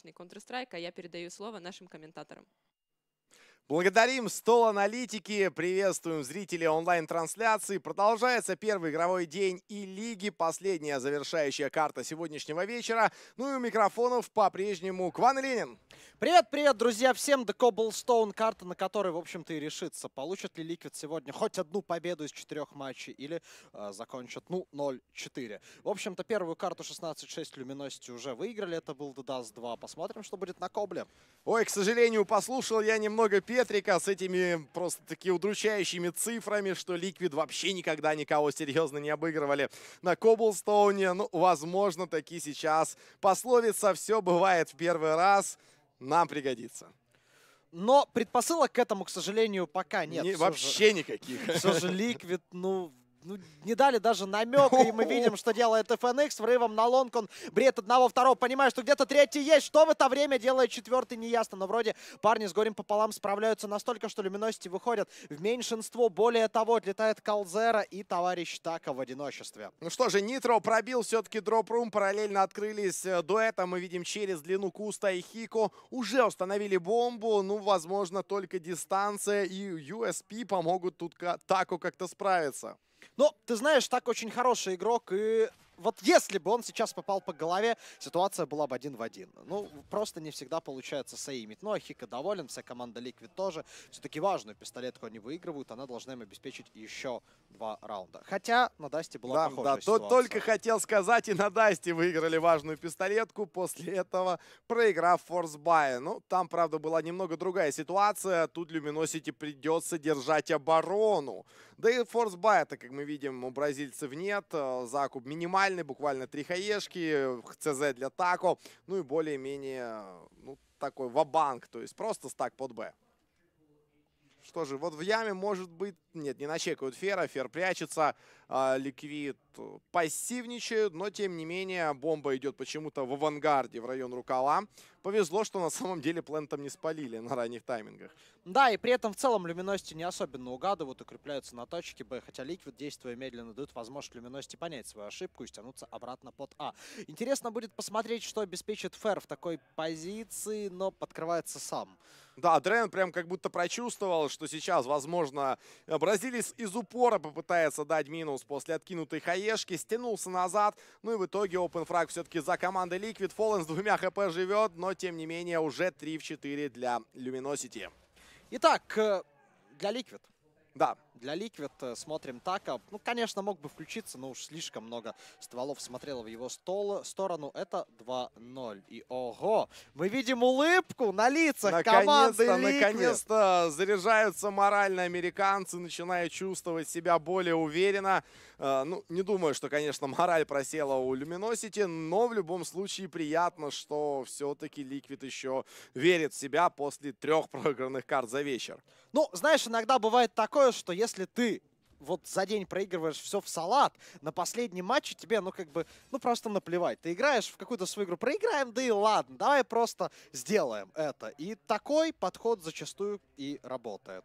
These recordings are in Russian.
отличный Counter-Strike, а я передаю слово нашим комментаторам. Благодарим стол аналитики, приветствуем зрителей онлайн-трансляции. Продолжается первый игровой день и лиги, последняя завершающая карта сегодняшнего вечера. Ну и у микрофонов по-прежнему Кван и Ленин. Привет-привет, друзья, всем The Cobblestone, карта, на которой, в общем-то, и решится, получат ли Ликвид сегодня хоть одну победу из четырех матчей или э, закончат, ну, 0-4. В общем-то, первую карту 16-6 Luminosity уже выиграли, это был The Dust 2. Посмотрим, что будет на Кобле. Ой, к сожалению, послушал я немного Петрика с этими просто таки удручающими цифрами, что Liquid вообще никогда никого серьезно не обыгрывали на Коблстоуне. Ну, возможно, таки сейчас пословица «все бывает в первый раз» нам пригодится. Но предпосылок к этому, к сожалению, пока нет. Не, вообще же, никаких. Все же Liquid, ну, ну, не дали даже намека, и мы видим, что делает FNX врывом на long. Он берет одного, второго, понимает, что где-то третий есть. Что в это время делает четвертый, неясно. Но вроде парни с горем пополам справляются настолько, что люминосити выходят в меньшинство. Более того, отлетает Калзера и товарищ Така в одиночестве. Ну что же, Нитро пробил все-таки дроп-рум. Параллельно открылись э, дуэта. Мы видим через длину Куста и Хико. Уже установили бомбу. Ну, возможно, только дистанция и USP помогут тут Таку как-то справиться. Но, ты знаешь, так очень хороший игрок, и вот если бы он сейчас попал по голове, ситуация была бы один в один. Ну, просто не всегда получается сеймить. Ну, а Хика доволен, вся команда Liquid тоже. Все-таки важную пистолетку они выигрывают, она должна им обеспечить еще два раунда. Хотя на Дасте была да, похожая да, ситуация. только хотел сказать, и на Дасте выиграли важную пистолетку, после этого проиграв force buy. Ну, там, правда, была немного другая ситуация. Тут Luminosity придется держать оборону. Да и force buy это, как мы видим, у бразильцев нет. Э, закуп минимальный, буквально три хаешки, ЦЗ для тако. Ну и более-менее, ну, такой вабанк, то есть просто стак под Б. Что же, вот в яме может быть... Нет, не начекают Фера. Фер прячется. А, Liquid пассивничают. Но, тем не менее, бомба идет почему-то в авангарде в район рукава. Повезло, что на самом деле плентом не спалили на ранних таймингах. Да, и при этом в целом Luminosity не особенно угадывают, укрепляются на точке Б. Хотя Liquid, действуя медленно, дают возможность Luminosity понять свою ошибку и стянуться обратно под А. Интересно будет посмотреть, что обеспечит Фер в такой позиции, но подкрывается сам. Да, Дрен прям как будто прочувствовал, что сейчас, возможно, бразилец из упора попытается дать минус после откинутой хаешки, стянулся назад, ну и в итоге Open Frag все-таки за командой Liquid. Fallen с двумя хп живет, но тем не менее уже 3 в 4 для Luminosity. Итак, э, для Liquid. Да, для Liquid э, смотрим Така. Ну, конечно, мог бы включиться, но уж слишком много стволов смотрело в его стол, сторону. Это 2-0. И ого, мы видим улыбку на лицах наконец команды. Наконец-то заряжаются морально американцы, начинают чувствовать себя более уверенно. Uh, ну, не думаю, что, конечно, мораль просела у Luminosity, но в любом случае приятно, что все-таки Liquid еще верит в себя после трех проигранных карт за вечер. Ну, знаешь, иногда бывает такое, что если если ты вот за день проигрываешь все в салат, на последнем матче тебе, ну, как бы, ну, просто наплевать. Ты играешь в какую-то свою игру, проиграем, да и ладно, давай просто сделаем это. И такой подход зачастую и работает.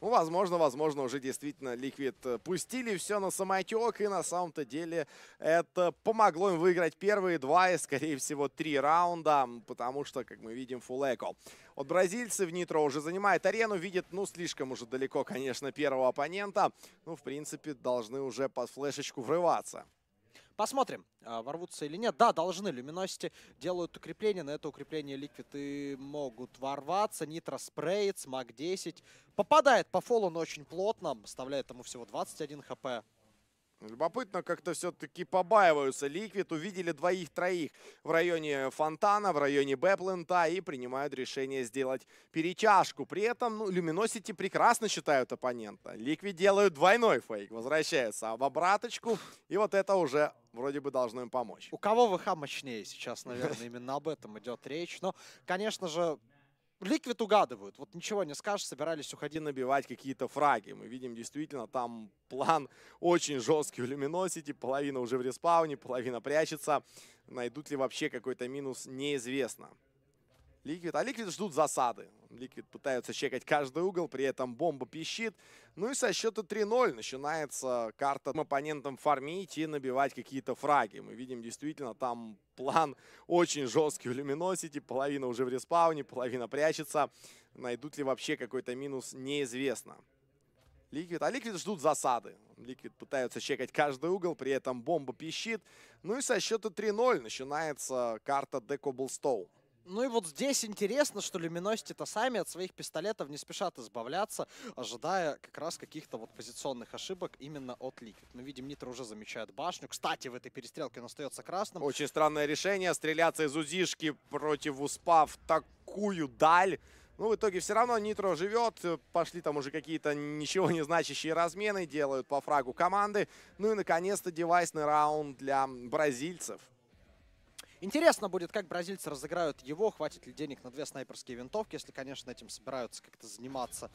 Ну, возможно, возможно, уже действительно Ликвид э, пустили все на самотек, и на самом-то деле это помогло им выиграть первые два и, скорее всего, три раунда, потому что, как мы видим, фулэко. Вот бразильцы в Нитро уже занимает арену, видят, ну, слишком уже далеко, конечно, первого оппонента. Ну, в принципе, должны уже под флешечку врываться. Посмотрим, а, ворвутся или нет. Да, должны. Люминосити делают укрепление. На это укрепление ликвиды могут ворваться. Нитро спреет, с MAC-10. Попадает по фолу, но очень плотно. Оставляет ему всего 21 хп. Любопытно, как-то все-таки побаиваются Liquid. Увидели двоих-троих в районе Фонтана, в районе Бэплента и принимают решение сделать перетяжку. При этом ну, Luminosity прекрасно считают оппонента. Liquid делают двойной фейк, возвращаются в обраточку. И вот это уже вроде бы должно им помочь. У кого ВХ мощнее сейчас, наверное, именно об этом идет речь. Но, конечно же, Liquid угадывают. Вот ничего не скажешь, собирались уходить набивать какие-то фраги. Мы видим действительно там план очень жесткий у Luminosity. Половина уже в респауне, половина прячется. Найдут ли вообще какой-то минус, неизвестно. Liquid. А Liquid ждут засады. Liquid пытаются чекать каждый угол, при этом бомба пищит. Ну и со счета 3-0 начинается карта оппонентам фармить и набивать какие-то фраги. Мы видим действительно там план очень жесткий у Luminosity. Половина уже в респауне, половина прячется. Найдут ли вообще какой-то минус, неизвестно. Liquid. А Liquid ждут засады. Liquid пытаются чекать каждый угол, при этом бомба пищит. Ну и со счета 3-0 начинается карта de_cobblestone. Ну и вот здесь интересно, что Luminosity-то сами от своих пистолетов не спешат избавляться, ожидая как раз каких-то вот позиционных ошибок именно от Ликвид. Мы видим, Нитро уже замечает башню. Кстати, в этой перестрелке он остается красным. Очень странное решение. Стреляться из УЗИшки против УСПА в такую даль. Ну, в итоге все равно Нитро живет. Пошли там уже какие-то ничего не значащие размены. Делают по фрагу команды. Ну и, наконец-то, девайсный раунд для бразильцев. Интересно будет, как бразильцы разыграют его, хватит ли денег на две снайперские винтовки, если, конечно, этим собираются как-то заниматься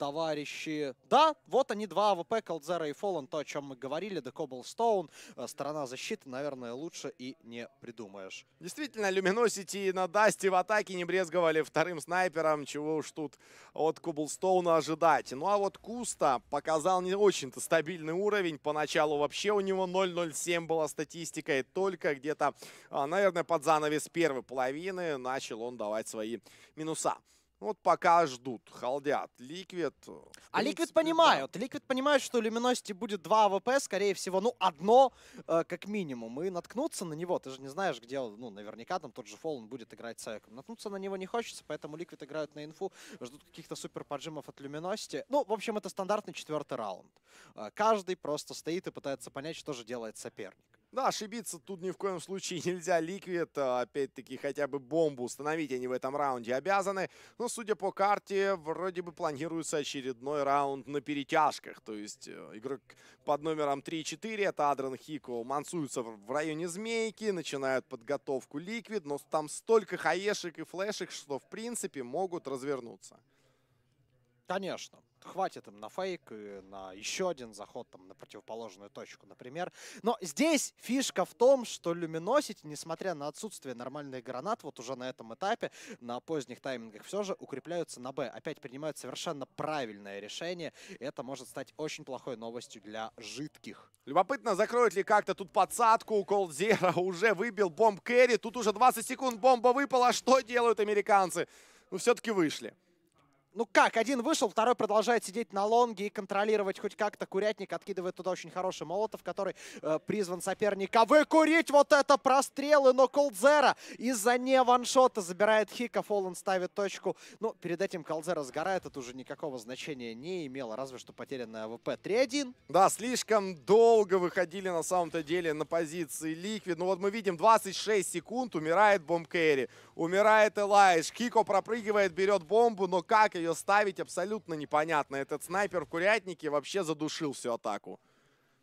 товарищи. Да, вот они, два АВП, Колдзера и Фоллан, то, о чем мы говорили, de_cobblestone. Э, сторона защиты, наверное, лучше и не придумаешь. Действительно, Luminosity на Дасте в атаке не брезговали вторым снайпером, чего уж тут от Коблстоуна ожидать. Ну а вот Куста показал не очень-то стабильный уровень. Поначалу вообще у него 0.07 была статистика, и только где-то, а, наверное, под занавес первой половины начал он давать свои минуса. Вот пока ждут, холдят. Liquid... Э, а Liquid понимают. Да. Liquid понимают, что у Luminosity будет два АВП, скорее всего, ну, одно э, как минимум. И наткнуться на него, ты же не знаешь, где, ну, наверняка там тот же Фоллен будет играть с Эком. Наткнуться на него не хочется, поэтому Liquid играют на инфу, ждут каких-то супер поджимов от Luminosity. Ну, в общем, это стандартный четвертый раунд. Э, каждый просто стоит и пытается понять, что же делает соперник. Да, ошибиться тут ни в коем случае нельзя. Liquid, опять-таки, хотя бы бомбу установить они в этом раунде обязаны. Но, судя по карте, вроде бы планируется очередной раунд на перетяжках. То есть э, игрок под номером 3-4, это Адрен Хико, мансуются в районе Змейки, начинают подготовку Ликвид. Но там столько хаешек и флешек, что, в принципе, могут развернуться. Конечно хватит им на фейк и на еще один заход там на противоположную точку, например. Но здесь фишка в том, что Luminosity, несмотря на отсутствие нормальных гранат, вот уже на этом этапе, на поздних таймингах все же укрепляются на Б. Опять принимают совершенно правильное решение. И это может стать очень плохой новостью для жидких. Любопытно, закроют ли как-то тут подсадку. Колдзера уже выбил бомб Кэрри. Тут уже 20 секунд бомба выпала. Что делают американцы? Ну, все-таки вышли. Ну как, один вышел, второй продолжает сидеть на лонге и контролировать хоть как-то. Курятник откидывает туда очень хороший молотов, который э, призван соперника выкурить вот это прострелы, но Колдзера из-за не ваншота забирает Хика, Фоллен ставит точку. Ну, перед этим Колдзера сгорает, это уже никакого значения не имело, разве что потерянная АВП 3-1. Да, слишком долго выходили на самом-то деле на позиции Liquid. Ну вот мы видим 26 секунд, умирает bomb carrier, умирает EliGE, Хико пропрыгивает, берет бомбу, но как ее ставить, абсолютно непонятно. Этот снайпер в курятнике вообще задушил всю атаку.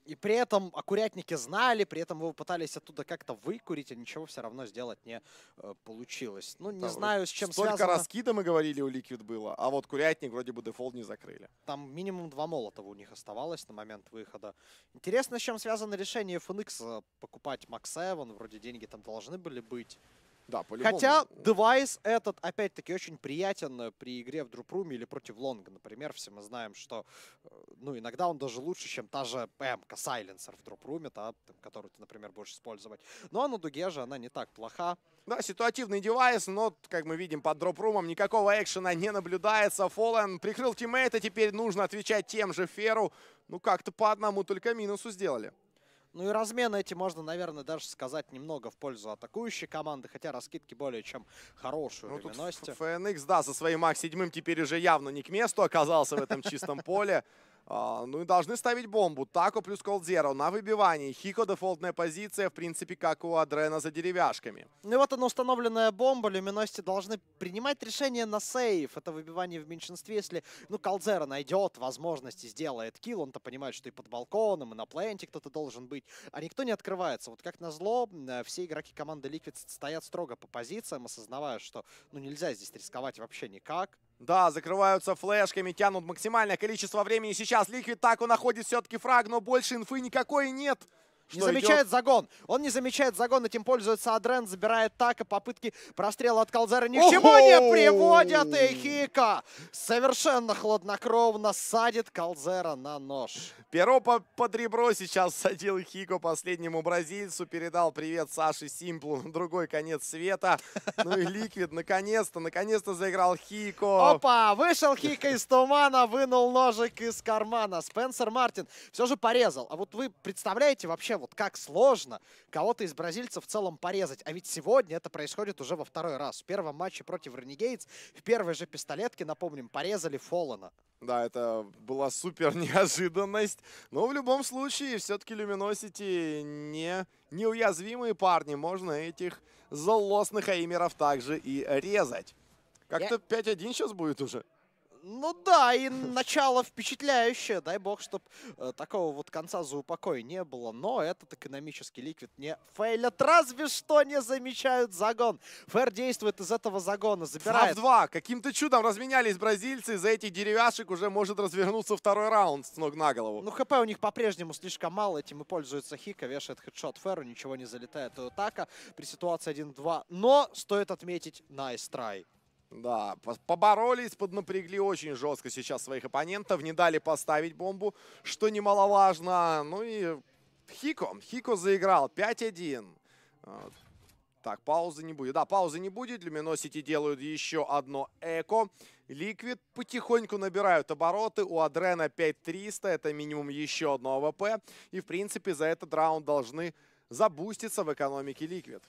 И при этом о знали, при этом его пытались оттуда как-то выкурить, а ничего все равно сделать не э, получилось. Ну, не да, знаю, с чем столько связано. Столько раскида, мы говорили, у Liquid было, а вот курятник вроде бы дефолт не закрыли. Там минимум два молотова у них оставалось на момент выхода. Интересно, с чем связано решение FNX э, покупать MAG-7, вроде деньги там должны были быть. Да, Хотя девайс этот, опять-таки, очень приятен э, при игре в дропруме или против лонга. Например, все мы знаем, что э, ну, иногда он даже лучше, чем та же МК Silencer в дропруме, да, которую ты, например, будешь использовать. Но на дуге же она не так плоха. Да, ситуативный девайс, но, как мы видим, под дропрумом никакого экшена не наблюдается. Фоллен прикрыл тиммейта, теперь нужно отвечать тем же Феру. Ну, как-то по одному только минусу сделали. Ну и размены эти можно, наверное, даже сказать немного в пользу атакующей команды, хотя раскидки более чем хорошие ну, тут ФНХ, да, со своим Мак 7 теперь уже явно не к месту оказался в этом чистом поле. А, ну и должны ставить бомбу. Тако плюс Колдзеро на выбивании. Хико дефолтная позиция, в принципе, как у Адрена за деревяшками. Ну и вот она установленная бомба. Люминости должны принимать решение на сейф. Это выбивание в меньшинстве. Если, ну, Колдзеро найдет возможности, сделает килл, он-то понимает, что и под балконом, и на пленте кто-то должен быть. А никто не открывается. Вот как назло, все игроки команды Liquid стоят строго по позициям, осознавая, что, ну, нельзя здесь рисковать вообще никак. Да, закрываются флешками, тянут максимальное количество времени. Сейчас Ликвид так он находит все-таки фраг, но больше инфы никакой нет. Не Что, замечает загон. Он не замечает загон, этим пользуется Адрен, забирает так, и попытки прострела от Калзера ни к чему не приводят. И Хика совершенно хладнокровно садит Калзера на нож. Перо по- под ребро сейчас садил Хико последнему бразильцу. Передал привет Саше Симплу на другой конец света. Ну и Ликвид наконец-то, наконец-то заиграл Хико. Опа, вышел Хика из тумана, вынул ножик из кармана. Спенсер Мартин все же порезал. А вот вы представляете вообще, вот как сложно кого-то из бразильцев в целом порезать? А ведь сегодня это происходит уже во второй раз. В первом матче против Ренегейтс, в первой же пистолетке, напомним, порезали Фоллана. Да, это была супер неожиданность. Но в любом случае, все-таки Люминосити не неуязвимые парни. Можно этих злостных аймеров также и резать. Как-то 5-1 сейчас будет уже. Ну да, и начало впечатляющее. Дай бог, чтобы такого вот конца за упокой не было. Но этот экономический ликвид не фейлят. Разве что не замечают загон. Фэр действует из этого загона, 2 забирает. в 2. Каким-то чудом разменялись бразильцы. Из-за этих деревяшек уже может развернуться второй раунд с ног на голову. Ну, ХП у них по-прежнему слишком мало, этим и пользуется Хика, вешает хедшот Феру, ничего не залетает у Така при ситуации 1-2. Но стоит отметить nice try. Да, по- поборолись, поднапрягли очень жестко сейчас своих оппонентов, не дали поставить бомбу, что немаловажно. Ну и Хико, Хико заиграл 5-1. Вот. Так, паузы не будет. Да, паузы не будет. Luminosity делают еще одно эко. Liquid потихоньку набирают обороты. У Адрена 5300. Это минимум еще одно АВП. И, в принципе, за этот раунд должны забуститься в экономике Liquid.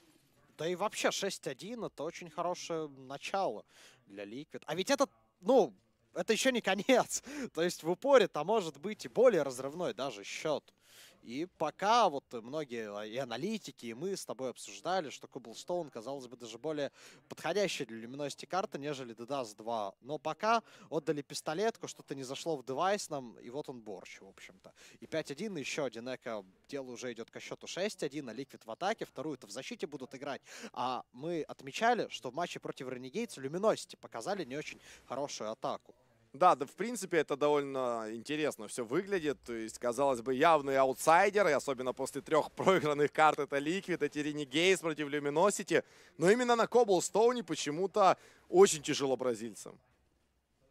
Да и вообще 6-1 это очень хорошее начало для Liquid. А ведь это, ну, это еще не конец. То есть в упоре-то может быть и более разрывной даже счет. И пока вот многие а, и аналитики, и мы с тобой обсуждали, что Cobblestone, казалось бы, даже более подходящая для люминосити карта, нежели DDoS 2. Но пока отдали пистолетку, что-то не зашло в девайсном, и вот он борщ, в общем-то. И 5-1, еще один эко, дело уже идет ко счету 6-1, а Ликвид в атаке, вторую-то в защите будут играть. А мы отмечали, что в матче против Ренегейтс люминосити показали не очень хорошую атаку. Да, да, в принципе, это довольно интересно все выглядит. То есть, казалось бы, явные аутсайдеры, особенно после трех проигранных карт, это Liquid, это Renegades против Luminosity. Но именно на Коблстоуне почему-то очень тяжело бразильцам.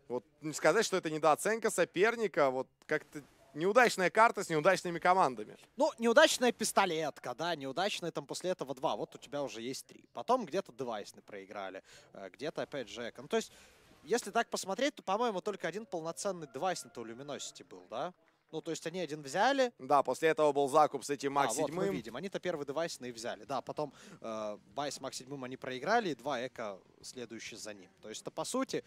Вот не сказать, что это недооценка соперника, вот как-то неудачная карта с неудачными командами. Ну, неудачная пистолетка, да, неудачная там после этого два. Вот у тебя уже есть три. Потом где-то девайсны проиграли, э, где-то опять же. Ну, то есть, если так посмотреть, то, по-моему, только один полноценный девайсный-то у Luminosity был, да? Ну, то есть они один взяли, Да, после этого был закуп с этим а, Макс вот мы видим, они-то первый девайсный и взяли. Да, потом э, Бай с Макс 7 они проиграли, и два эко следующие за ним. То есть, это, по сути,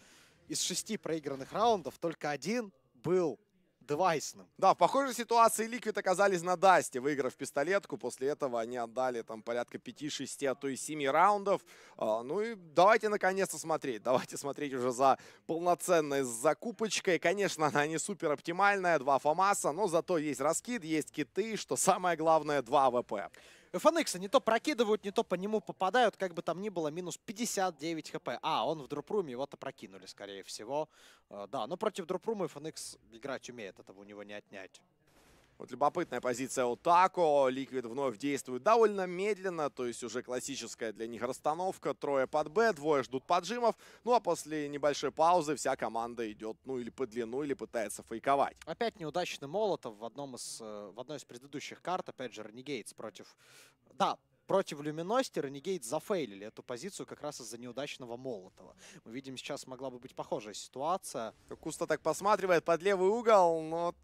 из шести проигранных раундов только один был девайсным. Да, в похожей ситуации Liquid оказались на Dust е, выиграв пистолетку. После этого они отдали там порядка 5-6, а то и 7 раундов. А, ну и давайте наконец-то смотреть. Давайте смотреть уже за полноценной закупочкой. Конечно, она не супер оптимальная, 2 ФАМАСа, но зато есть раскид, есть киты, что самое главное, 2 АВП. FNX не то прокидывают, не то по нему попадают, как бы там ни было, минус 59 хп. А, он в drop room е, его-то прокинули, скорее всего. Э, Да, но против дропрума FNX играть умеет, этого у него не отнять. Вот любопытная позиция у Тако. Ликвид вновь действует довольно медленно, то есть уже классическая для них расстановка. Трое под Б, двое ждут поджимов. Ну а после небольшой паузы вся команда идет, ну или по длину, или пытается фейковать. Опять неудачный Молотов в, одном из, э, в одной из предыдущих карт, опять же, Ренегейтс против... Да, против Люминости Ренегейт зафейлили эту позицию как раз из-за неудачного Молотова. Мы видим, сейчас могла бы быть похожая ситуация. Куста так посматривает под левый угол, но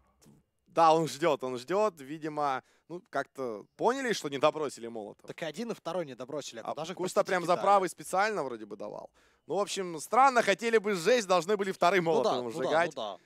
да, он ждет, он ждет. Видимо, ну как-то поняли, что не добросили молотов. Так и один, и второй не добросили. Это А даже Куста прям за правый специально вроде бы давал. Ну, в общем, странно, хотели бы сжечь, должны были вторым Ну да, молотом ну да, сжигать. ну да.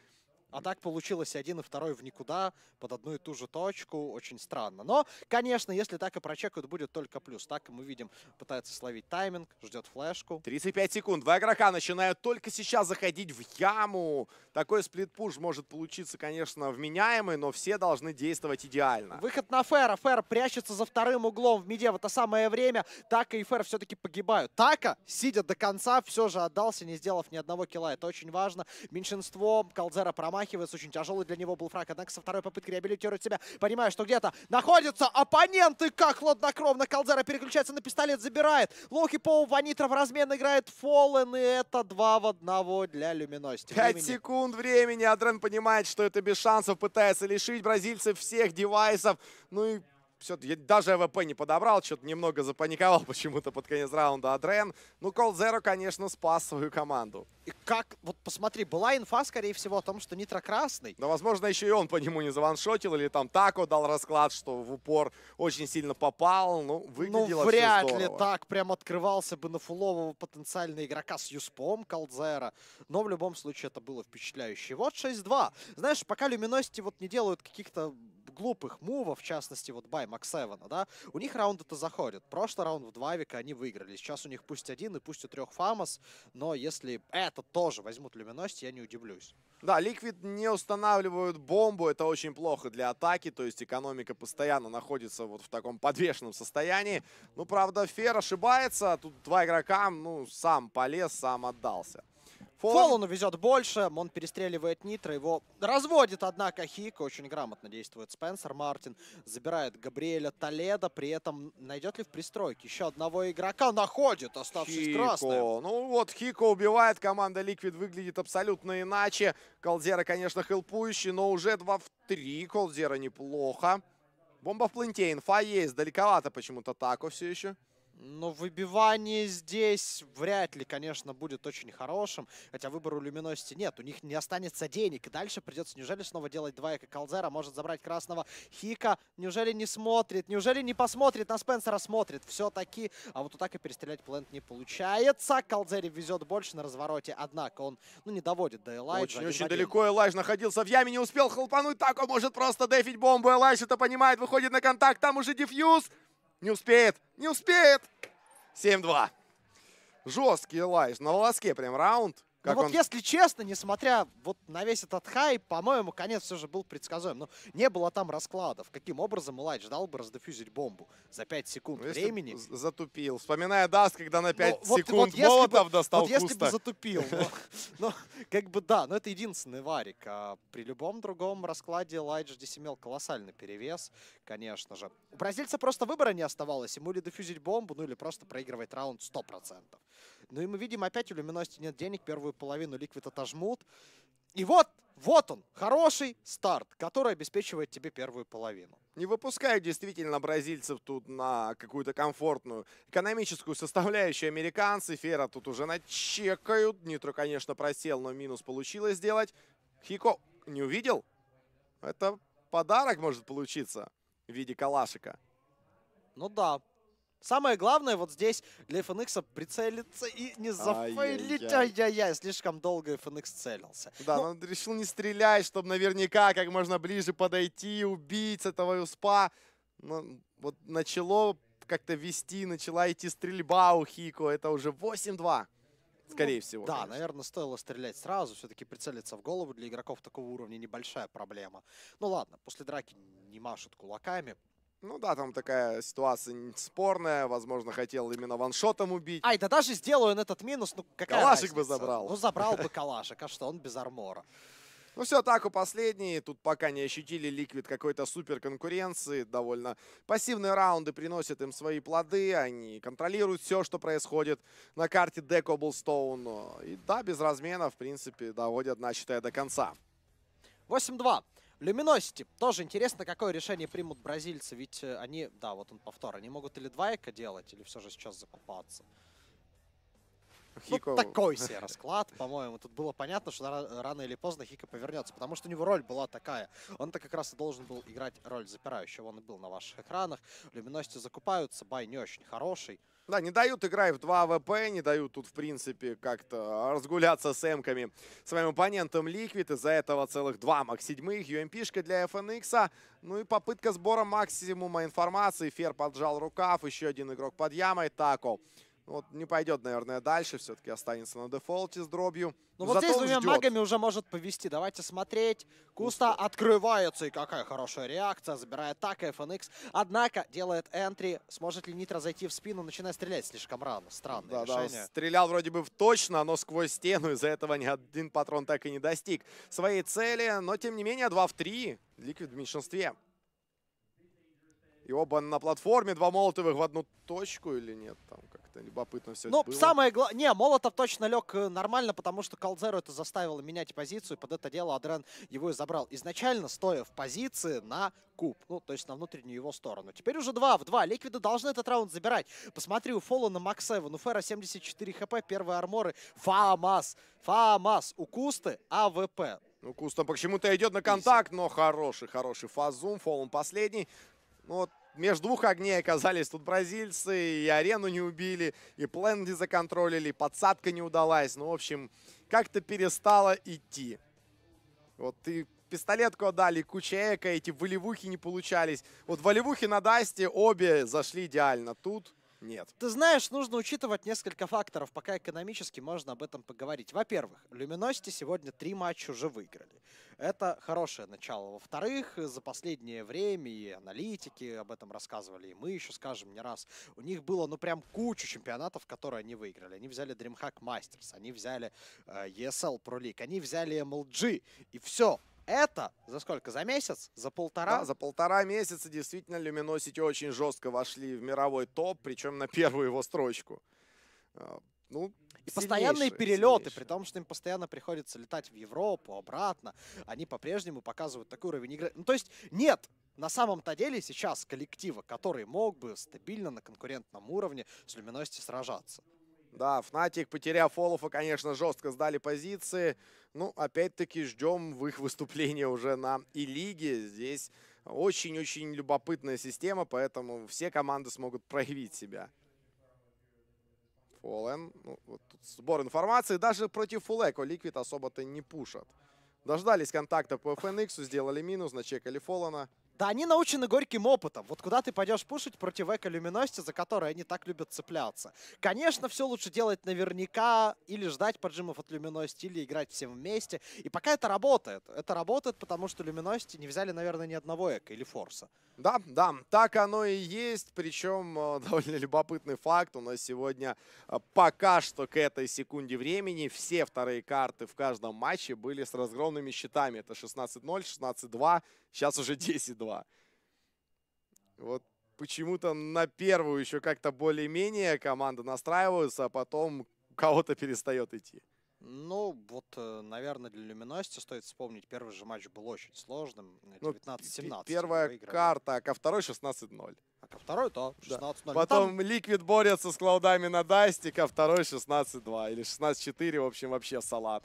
А так получилось один, и второй в никуда, под одну и ту же точку. Очень странно. Но, конечно, если так и прочекают, будет только плюс. Так мы видим, пытается словить тайминг, ждет флешку. 35 секунд. Два игрока начинают только сейчас заходить в яму. Такой сплит-пуш может получиться, конечно, вменяемый, но все должны действовать идеально. Выход на Фера. Фер прячется за вторым углом в миде в это самое время. Така и Фер все-таки погибают. Така, сидя до конца, все же отдался, не сделав ни одного килла. Это очень важно. Меньшинство Калдзера промахивается. Размахивается. Очень тяжелый для него был фраг. Однако со второй попытки реабилитирует себя. Понимая, что где-то находятся оппоненты. Как хладнокровно Калдзера переключается на пистолет, забирает. Локи Поу Ванитра в размен играет Фоллен. И это два в одного для Luminosity. 5 Времени секунд времени. Адрен понимает, что это без шансов. Пытается лишить бразильцев всех девайсов. Ну и все, даже АВП не подобрал, что-то немного запаниковал почему-то под конец раунда Адрен. Ну, coldzera, конечно, спас свою команду. И как, вот посмотри, была инфа, скорее всего, о том, что Нитро красный. Да, возможно, еще и он по нему не заваншотил, или там Тако дал расклад, что в упор очень сильно попал. Ну, выглядело ну, вряд ли так прям открывался бы на фулового потенциального игрока с Юспом coldzera. Но в любом случае это было впечатляюще. Вот 6-2. Знаешь, пока Luminosity вот не делают каких-то глупых мувов, в частности, вот buy MAG-seven а, да, у них раунды-то заходят. Прошлый раунд в два века они выиграли. Сейчас у них пусть один и пусть у трех FAMAS, но если это тоже возьмут Luminosity, я не удивлюсь. Да, Liquid не устанавливают бомбу, это очень плохо для атаки, то есть экономика постоянно находится вот в таком подвешенном состоянии. Ну, правда, Фер ошибается, тут два игрока, ну, сам полез, сам отдался. Фоллону везет больше, он перестреливает Нитро, его разводит, однако Хик, очень грамотно действует Спенсер Мартин, забирает Габриэля Толеда, при этом найдет ли в пристройке еще одного игрока, находит, оставшись красным. Хико. Ну вот Хико убивает, команда Ликвид выглядит абсолютно иначе. Колдзера, конечно, хелпующий, но уже 2 в 3. Колдзера неплохо. Бомба в пленте, инфа есть, далековато почему-то Тако все еще. Но выбивание здесь вряд ли, конечно, будет очень хорошим. Хотя выбора у Люминосити нет. У них не останется денег. И дальше придется, неужели снова делать два эко Калзера? Может забрать красного Хика? Неужели не смотрит? Неужели не посмотрит? На Спенсера смотрит. Все-таки. А вот так и перестрелять плент не получается. Калзере везет больше на развороте. Однако он, ну, не доводит до Элайджа. Очень-очень далеко Элайж находился в яме, не успел хлопануть. Тако может просто дефить бомбу. Элайж это понимает, выходит на контакт. Там уже дефьюз. Не успеет, не успеет. 7-2. Жесткий Элайдж. На волоске прям раунд. Ну Как вот он если честно, несмотря вот на весь этот хайп, по-моему, конец все же был предсказуем. Но не было там раскладов. Каким образом Элайдж дал бы раздефьюзить бомбу за 5 секунд Ну, времени? затупил. Вспоминая Dust, когда на 5 Ну, вот- секунд вот бы- молотов достал Вот если бы Куста. затупил. но- как бы да, но это единственный варик. А при любом другом раскладе Элайдж здесь имел колоссальный перевес, конечно же. У бразильца просто выбора не оставалось. Ему или дефьюзить бомбу, ну или просто проигрывать раунд 100%. Ну и мы видим, опять у Люминости нет денег, первую половину Ликвид отожмут. И вот, вот он, хороший старт, который обеспечивает тебе первую половину. Не выпускают действительно бразильцев тут на какую-то комфортную экономическую составляющую американцы. Фера тут уже начекают. Нитро, конечно, просел, но минус получилось сделать. Хико не увидел? Это подарок может получиться в виде калашика. Ну да. Самое главное вот здесь для FNX прицелиться и не зафейлить. Ай-яй-яй. Слишком долго FNX целился. Да, но он решил не стрелять, чтобы наверняка как можно ближе подойти, убить этого юспа. Но вот начало как-то вести, начала идти стрельба у Хико. Это уже 8-2, скорее всего. Да, конечно. наверное, стоило стрелять сразу. Все-таки прицелиться в голову для игроков такого уровня небольшая проблема. Ну ладно, после драки не машут кулаками. Ну да, там такая ситуация спорная. Возможно, хотел именно ваншотом убить. Ай, да даже сделаю он этот минус, ну какая Калашик бы разница? забрал. Ну забрал бы калашик, а что, он без армора. Ну все, так у последние. Тут пока не ощутили Ликвид какой-то супер конкуренции. Довольно пассивные раунды приносят им свои плоды. Они контролируют все, что происходит на карте Де Cobblestone. И да, без размена, в принципе, доводят начатое до конца. 8-2. Люминосити. Тоже интересно, какое решение примут бразильцы. Ведь э, они, да, вот он повтор, они могут или два эко делать, или все же сейчас закупаться. Хико... Ну, такой себе расклад, по-моему. Тут было понятно, что ра- рано или поздно Хика повернется, потому что у него роль была такая. Он-то как раз и должен был играть роль запирающего. Он и был на ваших экранах. Luminosity закупаются, buy не очень хороший. Да, не дают играть в 2 АВП, не дают тут, в принципе, как-то разгуляться с эмками своим оппонентом Liquid. Из-за этого целых два маг седьмых. UMP -шка для FNX. Ну и попытка сбора максимума информации. Фер поджал рукав. Еще один игрок под ямой. Тако Вот не пойдет, наверное, дальше. Все-таки останется на дефолте с дробью. Ну вот здесь он двумя ждет. магами уже может повести. Давайте смотреть. Куста открывается, и какая хорошая реакция. Забирает так FNX. Однако делает энтри. Сможет ли Нитро зайти в спину, начиная стрелять слишком рано. Странное Да, да, решение. стрелял вроде бы в точно, но сквозь стену. Из-за этого ни один патрон так и не достиг своей цели. Но, тем не менее, 2 в 3. Ликвид в меньшинстве. И оба на платформе. Два молотовых в одну точку или нет? Там как-то любопытно все Ну, самое главное... Не, Молотов точно лег э, нормально, потому что Колдзеру это заставило менять позицию. Под это дело Адрен его и забрал. Изначально стоя в позиции на куб. Ну, то есть на внутреннюю его сторону. Теперь уже 2 в 2. Liquid ы должны этот раунд забирать. Посмотри, у Фола на MAG-7. У Фера 74 хп, первые арморы. FAMAS. FAMAS. У Кусты АВП. Ну, Куста почему-то идет на контакт, но хороший, хороший fast zoom. Фоллен последний. Ну, вот между двух огней оказались тут бразильцы, и Адрена не убили, и план не законтролили, и подсадка не удалась. Ну, в общем, как-то перестало идти. Вот и пистолетку отдали, куча эко, эти волевухи не получались. Вот волевухи на Дасте обе зашли идеально. Тут нет. Ты знаешь, нужно учитывать несколько факторов, пока экономически можно об этом поговорить. Во-первых, Люминости сегодня три матча уже выиграли. Это хорошее начало. Во-вторых, за последнее время и аналитики об этом рассказывали, и мы еще скажем не раз. У них было, ну, прям кучу чемпионатов, которые они выиграли. Они взяли DreamHack Masters, они взяли э, ESL Pro League, они взяли MLG, и все. Это за сколько? За месяц? За полтора? Да, за полтора месяца действительно Люминосити очень жестко вошли в мировой топ, причем на первую его строчку. А, Ну, И постоянные сильнейшие, перелеты, при сильнейшие. том, что им постоянно приходится летать в Европу, обратно, они по-прежнему показывают такой уровень игры. Ну, то есть, нет, на самом-то деле сейчас коллектива, который мог бы стабильно на конкурентном уровне с Люминости сражаться. Да, Фнатик, потеряв Олафа, конечно, жестко сдали позиции. Ну, опять-таки, ждем в их выступления уже на И-лиге. Здесь очень-очень любопытная система, поэтому все команды смогут проявить себя. Фолен. Ну, вот тут сбор информации. Даже против Фулэко Ликвид особо-то не пушат. Дождались контакта по FNX, сделали минус, начекали Фолана. Да, они научены горьким опытом. Вот куда ты пойдешь пушить против Эко Люминости, за которые они так любят цепляться. Конечно, все лучше делать наверняка, или ждать поджимов от Люминости, или играть всем вместе. И пока это работает. Это работает, потому что Люминости не взяли, наверное, ни одного Эко или Форса. Да, да, так оно и есть. Причем э, довольно любопытный факт. У нас сегодня э, пока что к этой секунде времени все вторые карты в каждом матче были с разгромными счетами. Это 16-0, 16-2, сейчас уже 10-2. Вот почему-то на первую еще как-то более-менее команда настраиваются, а потом кого-то перестает идти. Ну, вот, э, наверное, для Luminosity стоит вспомнить, первый же матч был очень сложным. э, Ну, 19-17. П- они Первая карта, а ко второй 16-0. А ко второй, то Да. 16-0. Ну, там- Потом Liquid борется с Cloud ами на Dust е, ко второй 16-2 или 16-4, в общем, вообще салат.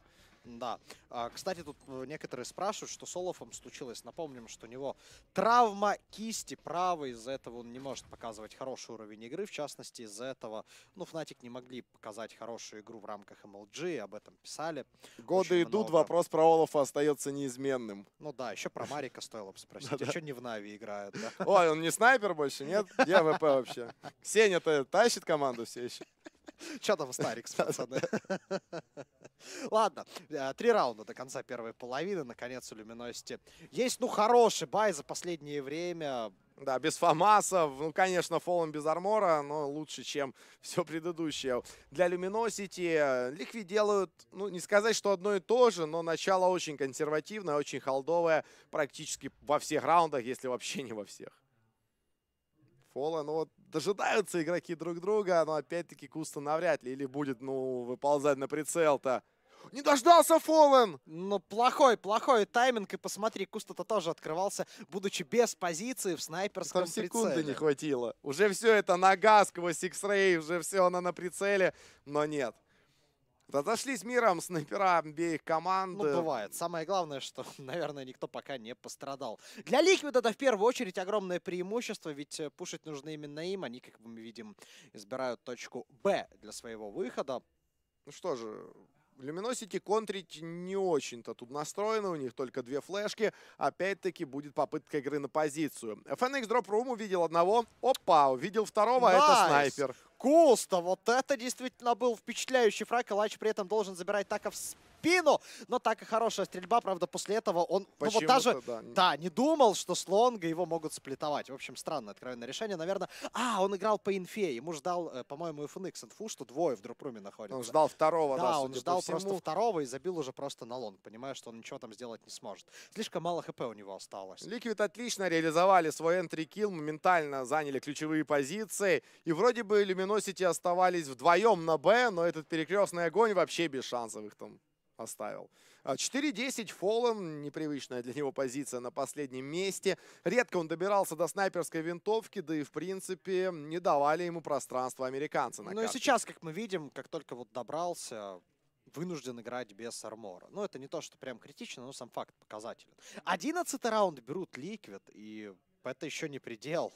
Да. А, Кстати, тут э, некоторые спрашивают, что с Олафом случилось. Напомним, что у него травма кисти правой. Из-за этого он не может показывать хороший уровень игры. В частности, из-за этого, ну, Фнатик не могли показать хорошую игру в рамках MLG. Об этом писали. Годы Очень идут, много. вопрос про Олафа остается неизменным. Ну да, еще про Марика стоило бы спросить. А что не в Нави играет, да? Ой, он не снайпер больше, нет? Где ВП вообще? Сеня-то тащит команду все еще. Что там Старикс, пацаны? Ладно, э, три раунда до конца первой половины. Наконец у Люминости есть, ну, хороший бай за последнее время. Да, без Фамаса, ну, конечно, фолом без армора, но лучше, чем все предыдущее. Для Luminosity Ликви делают, ну, не сказать, что одно и то же, но начало очень консервативное, очень холдовое, практически во всех раундах, если вообще не во всех. Фола, ну вот, дожидаются игроки друг друга, но опять-таки Куста навряд ли, или будет, ну, выползать на прицел-то. Не дождался Фолен! Ну, плохой, плохой тайминг. И посмотри, Куста-то тоже открывался, будучи без позиции в снайперском Там секунды прицеле. не хватило. Уже все это нога сквозь X-Ray, уже все она на прицеле, но нет. Разошлись миром снайпера обеих команд. Ну, бывает. Самое главное, что, наверное, никто пока не пострадал. Для Ликвид это в первую очередь огромное преимущество, ведь э, пушить нужно именно им. Они, как мы видим, избирают точку Б для своего выхода. Ну что же, Luminosity контрить не очень-то тут настроены, у них только две флешки. Опять-таки будет попытка игры на позицию. FNX drop room увидел одного, опа, увидел второго, а это снайпер. Куста, вот это действительно был впечатляющий фраг. Элайдж при этом должен забирать Така в спину. Но так и хорошая стрельба, правда, после этого он ну, вот даже да. да, не думал, что с лонга его могут сплитовать. В общем, странное откровенное решение. Наверное, а, он играл по инфе. Ему ждал, э, по-моему, FNX инфу, что двое в drop room е находятся. Он ждал второго, да, да он ждал просто второго и забил уже просто на лонг, понимая, что он ничего там сделать не сможет. Слишком мало хп у него осталось. Ликвид отлично реализовали свой энтри-килл, моментально заняли ключевые позиции. И вроде бы Люминосити оставались вдвоем на Б, но этот перекрестный огонь вообще без шансов их там оставил. 4-10 Фоллен, непривычная для него позиция на последнем месте. Редко он добирался до снайперской винтовки, да и в принципе не давали ему пространства американцы на Ну карте. и сейчас, как мы видим, как только вот добрался, вынужден играть без армора. Ну, это не то, что прям критично, но сам факт показателен. Одиннадцатый раунд берут Ликвид, и это еще не предел.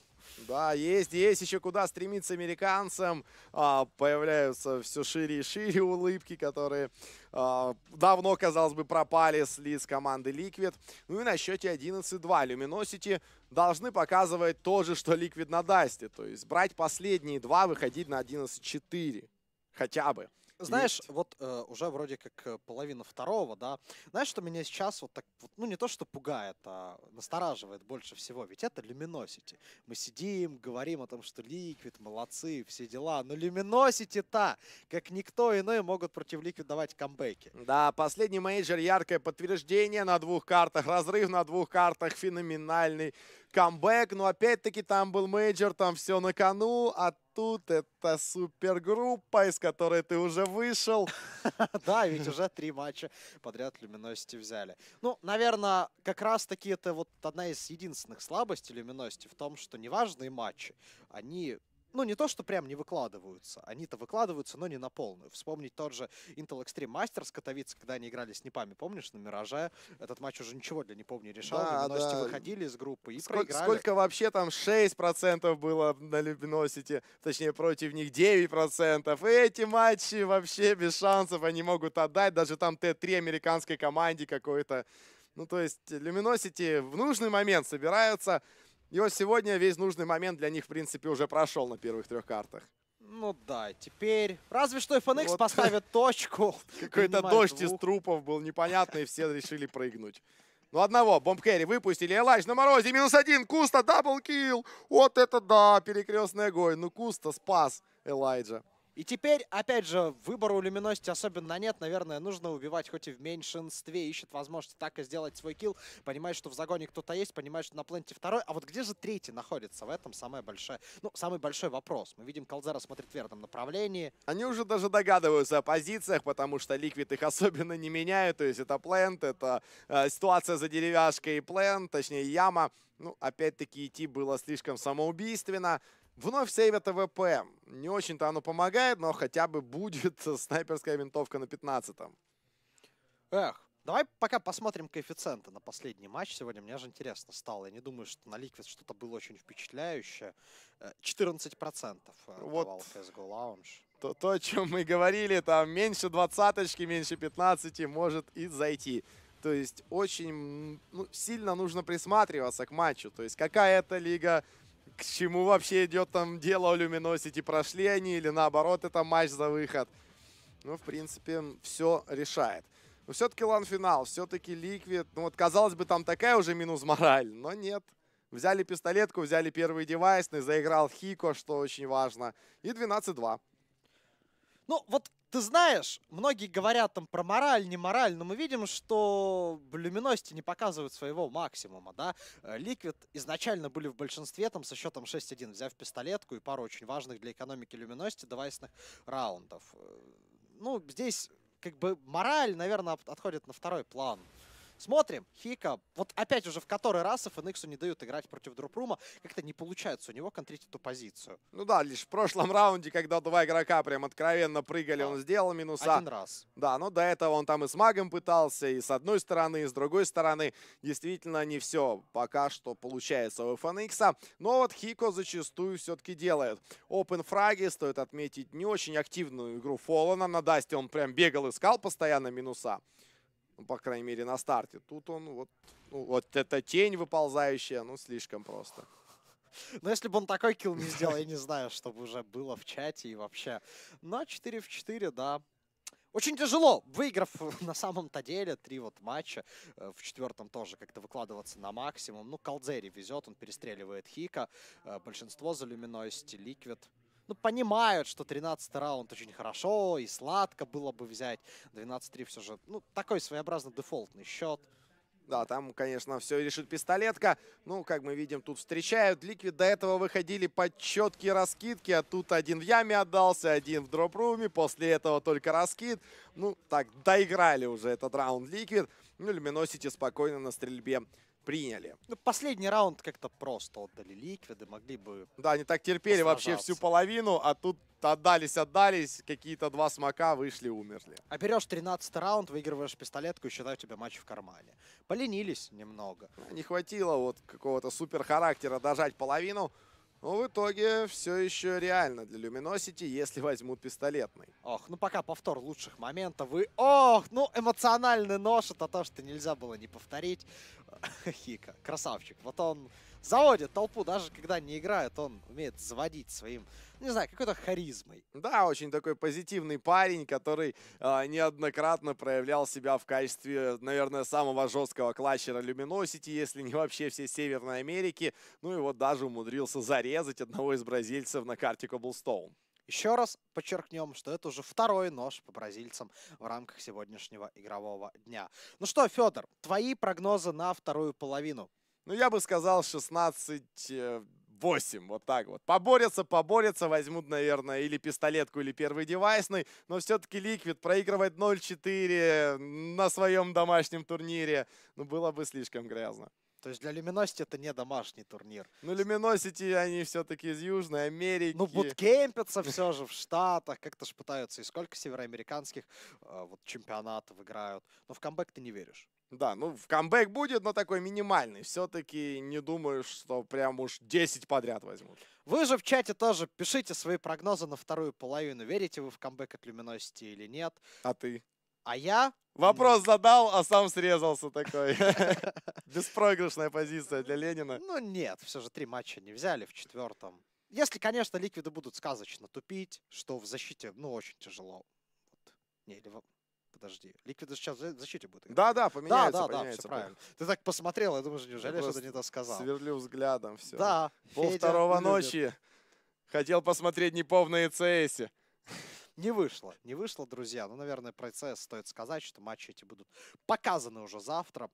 Да, есть, есть еще куда стремиться американцам. А, появляются все шире и шире улыбки, которые а, давно, казалось бы, пропали с лиц команды Liquid. Ну и на счете 11-2 Luminosity должны показывать то же, что Liquid на Дасте. То есть брать последние два, выходить на 11-4 хотя бы. Знаешь, есть. вот э, уже вроде как э, половина второго, да. Знаешь, что меня сейчас вот так, вот, ну не то, что пугает, а настораживает больше всего. Ведь это Luminosity. Мы сидим, говорим о том, что Liquid, молодцы, все дела. Но Luminosity-то, как никто иной, могут против Liquid давать камбэки. Да, последний мейджор, яркое подтверждение на двух картах. Разрыв на двух картах феноменальный камбэк, но опять-таки там был мейджор, там все на кону, а тут это супергруппа, из которой ты уже вышел. Да, ведь уже три матча подряд Люминости взяли. Ну, наверное, как раз-таки это вот одна из единственных слабостей Люминости в том, что неважные матчи, они ну, не то, что прям не выкладываются. Они-то выкладываются, но не на полную. Вспомнить тот же Intel Extreme Masters Катовицы, когда они играли с Непами, помнишь, на Мираже? Этот матч уже ничего для Непов не решал. Да, да. выходили из группы и сколько, проиграли. Сколько вообще там? 6% было на Luminosity, точнее, против них 9%. И эти матчи вообще без шансов они могут отдать. Даже там Т3 американской команде какой-то. Ну, то есть, Luminosity в нужный момент собираются и вот сегодня весь нужный момент для них, в принципе, уже прошел на первых трех картах. Ну да, теперь разве что FNX вот. поставит точку. Какой-то дождь двух. из трупов был непонятный, и все решили прыгнуть. Ну, одного, bomb carrier выпустили. Элайдж на морозе, минус один. Куста, double kill. Вот это да, перекрестный огонь. Ну, Куста спас Элайджа. И теперь, опять же, выбора у Luminosity особенно нет. Наверное, нужно убивать хоть и в меньшинстве. Ищет возможность так и сделать свой kill. Понимает, что в загоне кто-то есть, понимает, что на пленте второй. А вот где же третий находится? В этом самое большое, ну, самый большой вопрос. Мы видим, coldzera смотрит в верном направлении. Они уже даже догадываются о позициях, потому что Liquid их особенно не меняют. То есть это плент, это э, ситуация за деревяшкой и плент, точнее яма. Ну, опять-таки идти было слишком самоубийственно. Вновь сейвят АВП. Не очень-то оно помогает, но хотя бы будет снайперская винтовка на 15-м. Эх, давай пока посмотрим коэффициенты на последний матч сегодня. Мне же интересно стало. Я не думаю, что на Liquid что-то было очень впечатляющее. 14% э, вот. CSGO Lounge. То, то, о чем мы говорили, там меньше двадцаточки, меньше 15 может и зайти. То есть очень ну, сильно нужно присматриваться к матчу. То есть какая это лига, к чему вообще идет там дело у Luminosity, прошли они или наоборот это матч за выход. Ну, в принципе, все решает. Но все-таки LAN-финал, все-таки Liquid. Ну вот, казалось бы, там такая уже минус мораль, но нет. Взяли пистолетку, взяли первый девайсный, заиграл Hiko, что очень важно. И 12-2. Ну, вот ты знаешь, многие говорят там про мораль, не мораль, но мы видим, что Luminosity не показывают своего максимума, да. Liquid изначально были в большинстве там со счетом 6-1, взяв пистолетку и пару очень важных для экономики Luminosity девайсных раундов. Э, ну, здесь как бы мораль, наверное, отходит на второй план. Смотрим. Хика. Вот опять уже в который раз FNX не дают играть против Дропрума. Как-то не получается у него контрить эту позицию. Ну да, лишь в прошлом раунде, когда два игрока прям откровенно прыгали, да. он сделал минуса. Один раз. Да, но до этого он там и с магом пытался, и с одной стороны, и с другой стороны. Действительно, не все пока что получается у FNX. Но вот Хико зачастую все-таки делает. Open фраги, стоит отметить, не очень активную игру Фоллана. На Дасте он прям бегал, искал постоянно минуса. Ну, по крайней мере, на старте. Тут он вот, ну, вот эта тень выползающая, ну, слишком просто. Но если бы он такой килл не сделал, я не знаю, что бы уже было в чате и вообще. Но 4 в 4, да. Очень тяжело, выиграв на самом-то деле три вот матча, э, в четвертом тоже как-то выкладываться на максимум. Ну, Калдзери везет, он перестреливает Хика, э, большинство за Luminosity, Liquid. Ну, понимают, что 13 раунд очень хорошо и сладко было бы взять. 12-3 все же, ну, такой своеобразно дефолтный счет. Да, там, конечно, все решит пистолетка. Ну, как мы видим, тут встречают. Liquid до этого выходили под четкие раскидки, а тут один в яме отдался, один в дроп-руме. После этого только раскид. Ну, так, доиграли уже этот раунд Liquid. Ну, Luminosity спокойно на стрельбе приняли. Ну, последний раунд как-то просто отдали ликвиды, могли бы... Да, они так терпели вообще всю половину, а тут отдались, отдались, какие-то два смока вышли, умерли. А берешь 13 раунд, выигрываешь пистолетку и считаю тебя матч в кармане. Поленились немного. Не хватило вот какого-то супер характера дожать половину. Но в итоге все еще реально для Luminosity, если возьмут пистолетный. Ох, ну пока повтор лучших моментов. Вы, ох, ну эмоциональный нож, это то, что нельзя было не повторить. Хика, красавчик. Вот он заводит толпу, даже когда не играет, он умеет заводить своим, не знаю, какой-то харизмой. Да, очень такой позитивный парень, который э, неоднократно проявлял себя в качестве, наверное, самого жесткого клатчера Люминосити, если не вообще всей Северной Америки. Ну и вот даже умудрился зарезать одного из бразильцев на карте Коблстоун. Еще раз подчеркнем, что это уже второй нож по бразильцам в рамках сегодняшнего игрового дня. Ну что, Федор, твои прогнозы на вторую половину? Ну, я бы сказал 16-8, вот так вот. Поборются, поборются, возьмут, наверное, или пистолетку, или первый девайсный, но все-таки Ликвид проигрывать 0-4 на своем домашнем турнире, ну, было бы слишком грязно. То есть для Luminosity это не домашний турнир. Ну, Luminosity, они все-таки из Южной Америки. Ну, буткемпятся все же в Штатах, как-то ж пытаются. И сколько североамериканских э, вот чемпионатов играют. Но в камбэк ты не веришь. Да, ну в камбэк будет, но такой минимальный. Все-таки не думаю, что прям уж 10 подряд возьмут. Вы же в чате тоже пишите свои прогнозы на вторую половину. Верите вы в камбэк от Luminosity или нет? А ты? А я? Вопрос задал, а сам срезался такой. Беспроигрышная позиция для Ленина. Ну нет, все же три матча не взяли в четвертом. Если, конечно, ликвиды будут сказочно тупить, что в защите, ну, очень тяжело. Вот. Не, или подожди. Ликвиды сейчас в защите будут играть. Да, да, поменяется, да, да, поменяется. Да, все правильно. Ты так посмотрел, я думаю, неужели я что-то не то сказал. Сверлю взглядом, все. Да. Пол второго ночи. Хотел посмотреть Непов на ЕЦСе. Не вышло, не вышло, друзья. Ну, наверное, про ЦС стоит сказать, что матчи эти будут показаны уже завтра.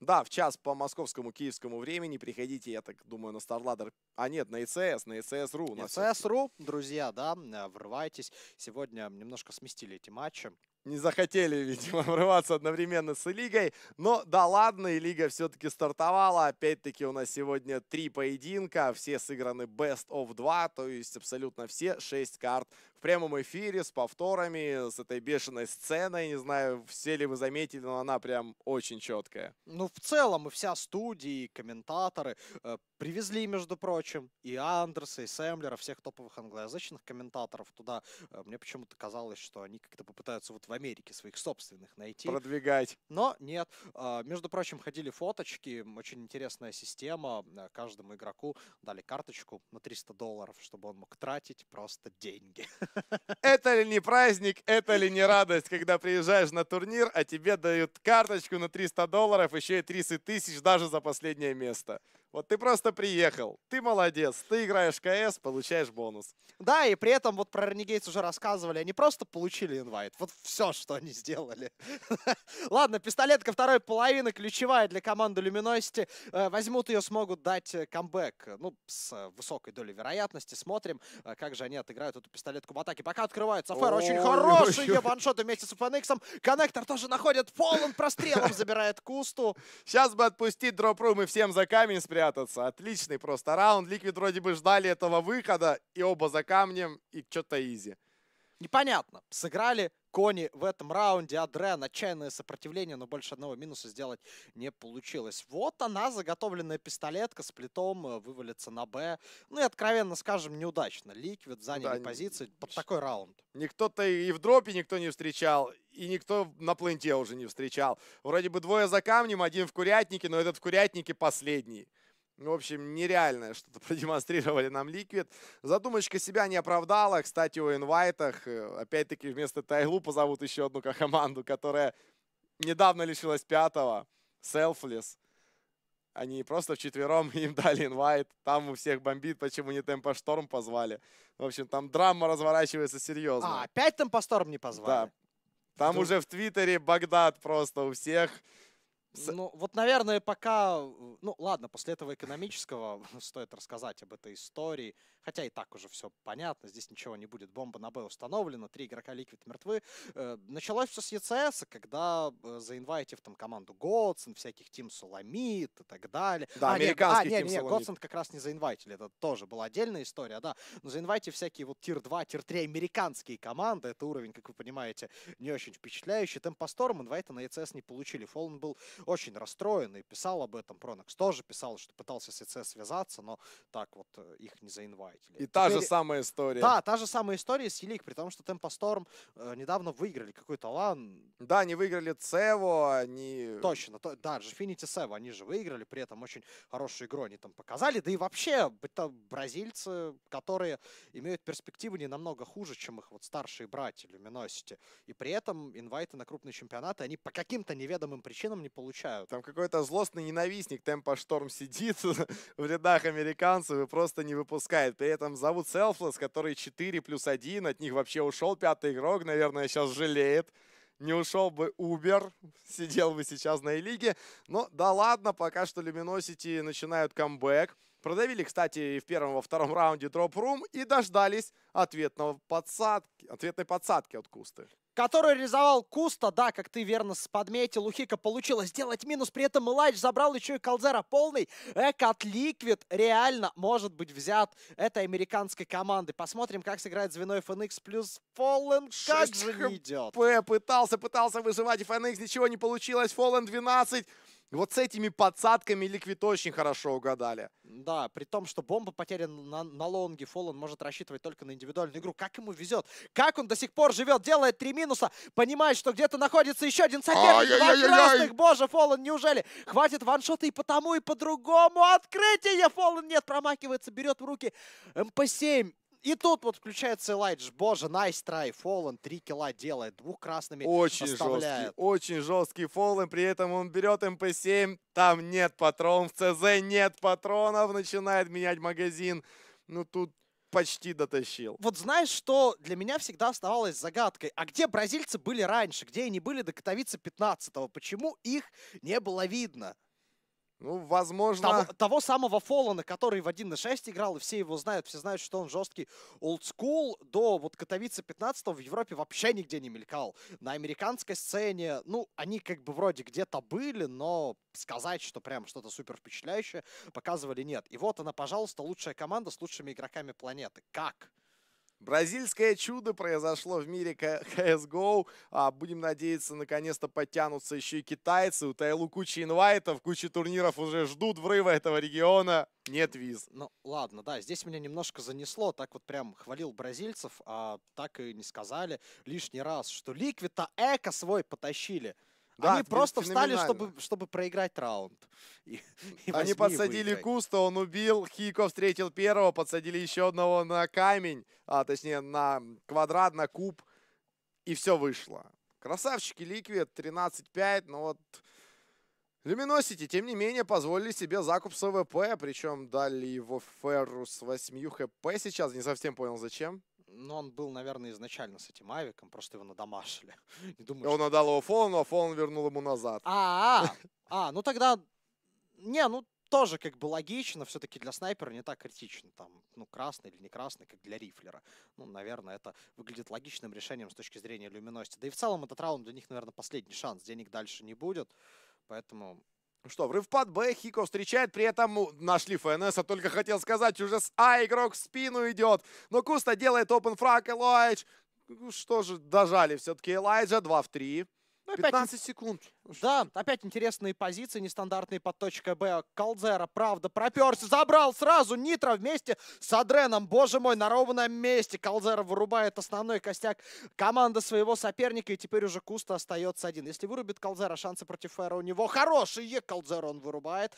Да, в час по московскому киевскому времени. Приходите, я так думаю, на StarLadder. А нет, на ИЦС, на ИЦС.ру. На ИЦС.ру, друзья, да, врывайтесь. Сегодня немножко сместили эти матчи не захотели, видимо, врываться одновременно с Лигой. Но да ладно, и Лига все-таки стартовала. Опять-таки у нас сегодня три поединка. Все сыграны Best of 2, то есть абсолютно все шесть карт в прямом эфире с повторами, с этой бешеной сценой. Не знаю, все ли вы заметили, но она прям очень четкая. Ну, в целом, и вся студия, и комментаторы э, привезли, между прочим, и Андерса, и Сэмблера, всех топовых англоязычных комментаторов туда. Э, мне почему-то казалось, что они как-то попытаются вот в Америке своих собственных найти. Продвигать. Но нет. А, между прочим, ходили фоточки. Очень интересная система. Э, каждому игроку дали карточку на 300 долларов, чтобы он мог тратить просто деньги. Это ли не праздник, это ли не радость, когда приезжаешь на турнир, а тебе дают карточку на 300 долларов, еще и 30 тысяч даже за последнее место. Вот ты просто приехал, ты молодец, ты играешь КС, получаешь бонус. Да, и при этом вот про Renegades уже рассказывали, они просто получили инвайт. Вот все, что они сделали. Ладно, пистолетка второй половины, ключевая для команды Luminosity. Э, возьмут ее, смогут дать э, камбэк, ну, с высокой долей вероятности. Смотрим, э, как же они отыграют эту пистолетку в атаке. Пока открывается Фэр, очень хорошие ваншоты вместе с FNX. Коннектор тоже находит полон прострелом, забирает Кусту. Сейчас бы отпустить drop room и всем за камень спрятать спрятаться. Отличный просто раунд. Liquid вроде бы ждали этого выхода, и оба за камнем, и что-то easy. Непонятно. Сыграли Кони в этом раунде. adreN отчаянное сопротивление, но больше одного минуса сделать не получилось. Вот она, заготовленная пистолетка сплитом, э, вывалится на Б. Ну и, откровенно скажем, неудачно. Liquid заняли да, позиции под такой раунд. Никто-то и в дропе никто не встречал, и никто на пленте уже не встречал. Вроде бы двое за камнем, один в курятнике, но этот в курятнике последний. В общем, нереальное что-то продемонстрировали нам Ликвид. Задумочка себя не оправдала. Кстати, о инвайтах, э, опять-таки, вместо Тайглу позовут еще одну команду, которая недавно лишилась пятого. Selfless. Они просто вчетвером им дали инвайт. Там у всех бомбит, почему не Темпо Шторм позвали. В общем, там драма разворачивается серьезно. А, опять Темпосторм не позвали? Да. Там Вдруг- уже в Твиттере Багдад просто у всех. С- Ну, вот, наверное, пока... Ну, ладно, после этого экономического стоит рассказать об этой истории. Хотя и так уже все понятно, здесь ничего не будет. Бомба на Б установлена, три игрока Liquid мертвы. Э, Началось все с ECS, когда э, заинвайтив там команду Godsent, всяких Team SoloMid и так далее. Да, А, нет, американский а, нет, Team нет, SoloMid. Godsent как раз не заинвайтили, это тоже была отдельная история, да. Но заинвайтив всякие вот тир-2, тир-3 американские команды, это уровень, как вы понимаете, не очень впечатляющий. Темпосторм инвайта на ЕЦС не получили. Фоллен был очень расстроен и писал об этом. Пронокс тоже писал, что пытался с ЕЦС связаться, но так вот э, их не заинвайтили. И та же Теперь- самая история. Да, та же самая история с Елик, при том, что Темпосторм э, недавно выиграли какой-то лан. Да, они выиграли Цево, они... Точно, то, да, Infinity Seven, они же выиграли, при этом очень хорошую игру они там показали. Да и вообще, это бразильцы, которые имеют перспективы не намного хуже, чем их вот старшие братья Luminosity. И при этом инвайты на крупные чемпионаты они по каким-то неведомым причинам не получают. Там какой-то злостный ненавистник Темпа Шторм сидит в рядах американцев и просто не выпускает. При этом зовут Selfless, который 4 плюс 1. От них вообще ушел пятый игрок. Наверное, сейчас жалеет. Не ушел бы Убер, сидел бы сейчас на лиге. Но да ладно, пока что Luminosity начинают камбэк. Продавили, кстати, в первом, во втором раунде дроп-рум и дождались ответного подсадки, ответной подсадки от Кусты. Который реализовал Куста, да, как ты верно подметил, у Хика получилось сделать минус, при этом Илайч забрал еще и Колзера полный. Эк от Ликвид реально может быть взят этой американской команды. Посмотрим, как сыграет звено FNX плюс Fallen. Как же не идет. Пытался, пытался выживать, FNX ничего не получилось. Fallen 12. Вот с этими подсадками Ликвид очень хорошо угадали. Да, при том, что бомба потеряна на, на лонге, Фоллен может рассчитывать только на индивидуальную игру. Как ему везет? Как он до сих пор живет, делает три минуса, понимает, что где-то находится еще один соперник. Два красных, боже, Fallen, неужели? Хватит ваншота и по тому, и по другому. Открытие! Fallen нет, промахивается, берет в руки MP7. И тут вот включается Элайдж. Боже, nice try. Fallen три килла делает, двух красными Очень жесткий, оставляет. очень жесткий Fallen. При этом он берет MP7, там нет патрон, в ЦЗ нет патронов, начинает менять магазин. Ну тут почти дотащил. Вот знаешь, что для меня всегда оставалось загадкой? А где бразильцы были раньше? Где они были до Катовицы 15-го? Почему их не было видно? Ну, возможно... Того, того самого Фоллана, который в 1.6 играл, и все его знают, все знают, что он жесткий олдскул, до вот Катовицы 15 в Европе вообще нигде не мелькал. На американской сцене, ну, они как бы вроде где-то были, но сказать, что прям что-то супер впечатляющее, показывали нет. И вот она, пожалуйста, лучшая команда с лучшими игроками планеты. Как? Бразильское чудо произошло в мире CSGO. А, будем надеяться, наконец-то подтянутся еще и китайцы. У Тайлу куча инвайтов, куча турниров уже ждут врыва этого региона. Нет виз. Ну, ладно, да, здесь меня немножко занесло, так вот прям хвалил бразильцев, а так и не сказали лишний раз, что Ликвита Эко свой потащили. Да, Они просто встали, чтобы, чтобы проиграть раунд. И- и Они подсадили. Куста, он убил. Хико встретил первого, подсадили еще одного на камень, а точнее на квадрат, на куб. И все вышло. Красавчики Ликвид, 13-5, но вот... Люминосити, тем не менее, позволили себе закуп с ВП, причем дали его Ферру с 8 хп сейчас, не совсем понял зачем. Ну, он был, наверное, изначально с этим авиком, просто его надамашили. Не думаю, он отдал его Фолану, а Фолан вернул ему назад. А, а, а, ну тогда, не, ну тоже как бы логично, все-таки для снайпера не так критично, там, ну, красный или не красный, как для рифлера. Ну, наверное, это выглядит логичным решением с точки зрения люминости. Да и в целом этот раунд для них, наверное, последний шанс, денег дальше не будет, поэтому... Ну Что, врыв под Б, Хико встречает, при этом ну, нашли ФНС, а только хотел сказать, уже с А игрок в спину идет. Но Куста делает опен фраг, Элайдж. Ну Что же, дожали все-таки Элайджа, 2 в 3. Ну, опять 15 секунд. Да, опять интересные позиции, нестандартные под точкой Б. Калдзера, правда, проперся, забрал сразу Нитро вместе с Адреном. Боже мой, на ровном месте Калдзера вырубает основной костяк команды своего соперника, и теперь уже Куста остается один. Если вырубит Калдзера, шансы против Фэра у него хорошие. Калдзера он вырубает,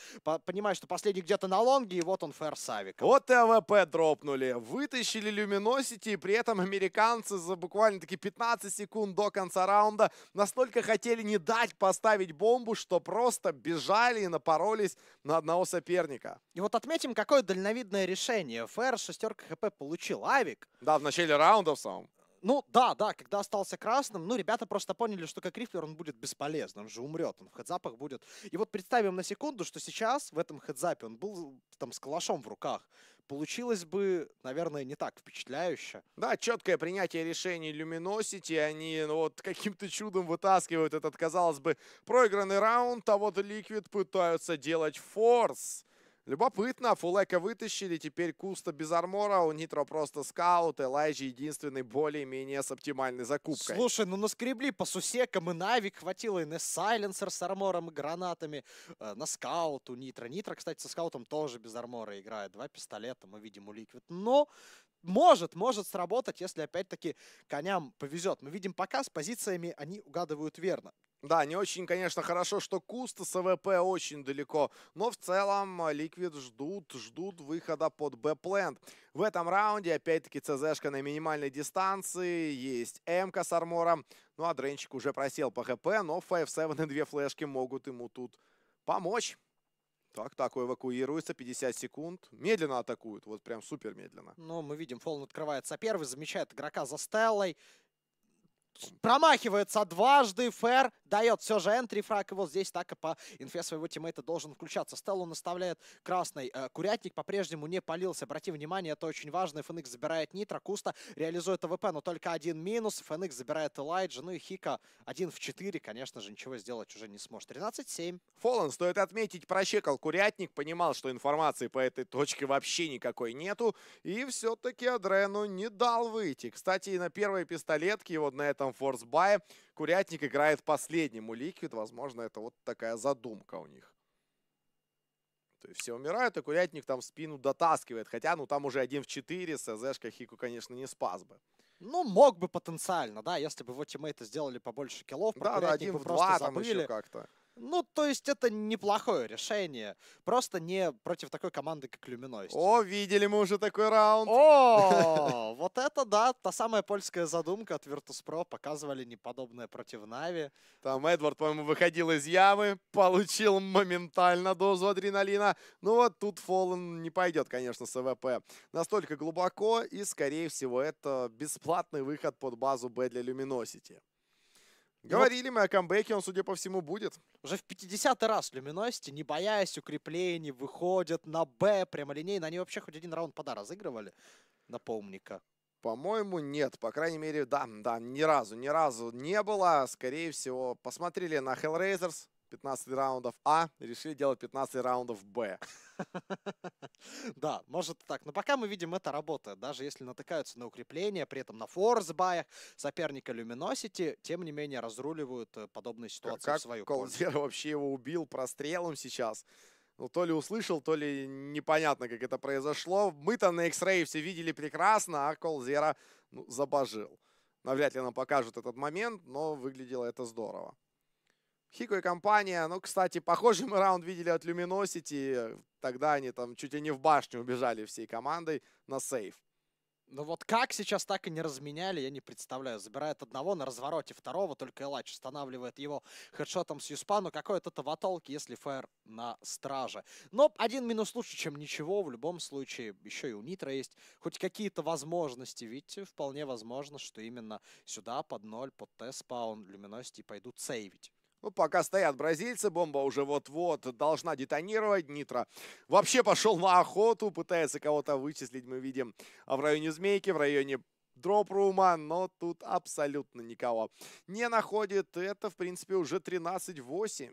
понимает, что последний где-то на лонге, и вот он fer с авик. Вот АВП дропнули. Вытащили Luminosity, и при этом американцы за буквально таки 15 секунд до конца раунда настолько хотели не дать по поставить бомбу, что просто бежали и напоролись на одного соперника. И вот отметим, какое дальновидное решение. fer шестерка хп получил. Авик. Да, в начале раунда в самом. Ну, да, да, когда остался красным, ну, ребята просто поняли, что как рифлер он будет бесполезным, он же умрет, он в хедзапах будет. И вот представим на секунду, что сейчас в этом хедзапе он был там с калашом в руках получилось бы, наверное, не так впечатляюще. Да, четкое принятие решений Luminosity. Они ну, вот каким-то чудом вытаскивают этот, казалось бы, проигранный раунд, а вот Liquid пытаются делать форс. Любопытно, Фулека вытащили, теперь Куста без армора, у Нитро просто скаут, Элайджи единственный более-менее с оптимальной закупкой. Слушай, ну наскребли по сусекам, и Навик хватило, и на silencer с армором и гранатами, э, на скаут у nitr0. nitr0, кстати, со скаутом тоже без армора играет, два пистолета мы видим у Liquid. Но может, может сработать, если опять-таки коням повезет. Мы видим пока с позициями они угадывают верно. Да, не очень, конечно, хорошо, что Куста с АВП очень далеко, но в целом Liquid ждут, ждут выхода под Б-плент. В этом раунде, опять-таки, ЦЗшка на минимальной дистанции, есть МК с армором, ну а Дренчик уже просел по ХП, но 5-7 и две флешки могут ему тут помочь. Так, так, эвакуируется, 50 секунд. Медленно атакуют, вот прям супер медленно. Ну, мы видим, Фолн открывается первый, замечает игрока за Стеллой промахивается дважды, Фэр дает все же энтри фраг, и вот здесь так и по инфе своего тиммейта должен включаться. Стеллу наставляет красный. Э, курятник по-прежнему не полился. Обрати внимание, это очень важно. FNX забирает Нитро, Куста реализует АВП, но только один минус. FNX забирает Элайджа, ну и Хика один в 4, конечно же, ничего сделать уже не сможет. 13-7. Фоллен, стоит отметить, прощекал Курятник, понимал, что информации по этой точке вообще никакой нету, и все-таки Адрену не дал выйти. Кстати, и на первой пистолетке, вот на этом форсбае, Курятник играет последним у Ликвид. Возможно, это вот такая задумка у них. То есть все умирают, а Курятник там спину дотаскивает. Хотя, ну, там уже один в 4, СЗшка Хику, конечно, не спас бы. Ну, мог бы потенциально, да, если бы его тиммейты сделали побольше киллов. Да, да, один в два там еще как-то. Ну, то есть это неплохое решение. Просто не против такой команды, как Luminosity. О, видели мы уже такой раунд. О, вот это да, та самая польская задумка от Virtus.pro. Показывали неподобное против NaVi. Там Эдвард, по-моему, выходил из ямы, получил моментально дозу адреналина. Ну вот тут Fallen не пойдет, конечно, с АВП настолько глубоко. И, скорее всего, это бесплатный выход под базу Б для Люминосити. Говорили мы о камбэке, он, судя по всему, будет. Уже в 50 раз Люминости, не боясь укреплений, выходят на Б прямолинейно. Они вообще хоть один раунд пода разыгрывали, напомни-ка. По-моему, нет. По крайней мере, да, да, ни разу, ни разу не было. Скорее всего, посмотрели на Hellraisers, 15 раундов А, решили делать 15 раундов Б. Да, может так. Но пока мы видим, это работает. Даже если натыкаются на укрепления, при этом на форс-баях соперника Luminosity, тем не менее разруливают э, подобные ситуации в свою Колдер вообще его убил прострелом сейчас. Ну, то ли услышал, то ли непонятно, как это произошло. Мы-то на X-Ray все видели прекрасно, а Колзера ну, забожил. Навряд ли нам покажут этот момент, но выглядело это здорово. Хико и компания, ну, кстати, похожий мы раунд видели от Luminosity. Тогда они там чуть ли не в башню убежали всей командой на сейф. Ну вот как сейчас так и не разменяли, я не представляю. Забирает одного на развороте второго, только Элач устанавливает его хедшотом с Юспа. Но какой это таватолк, если Фэр на страже. Но один минус лучше, чем ничего. В любом случае, еще и у Нитра есть хоть какие-то возможности. Видите, вполне возможно, что именно сюда под ноль, под Т-спаун, Люминосити пойдут сейвить. Ну, пока стоят бразильцы, бомба уже вот-вот должна детонировать. Нитро вообще пошел на охоту, пытается кого-то вычислить, мы видим, в районе Змейки, в районе дроп-рума, но тут абсолютно никого не находит. Это, в принципе, уже 13-8.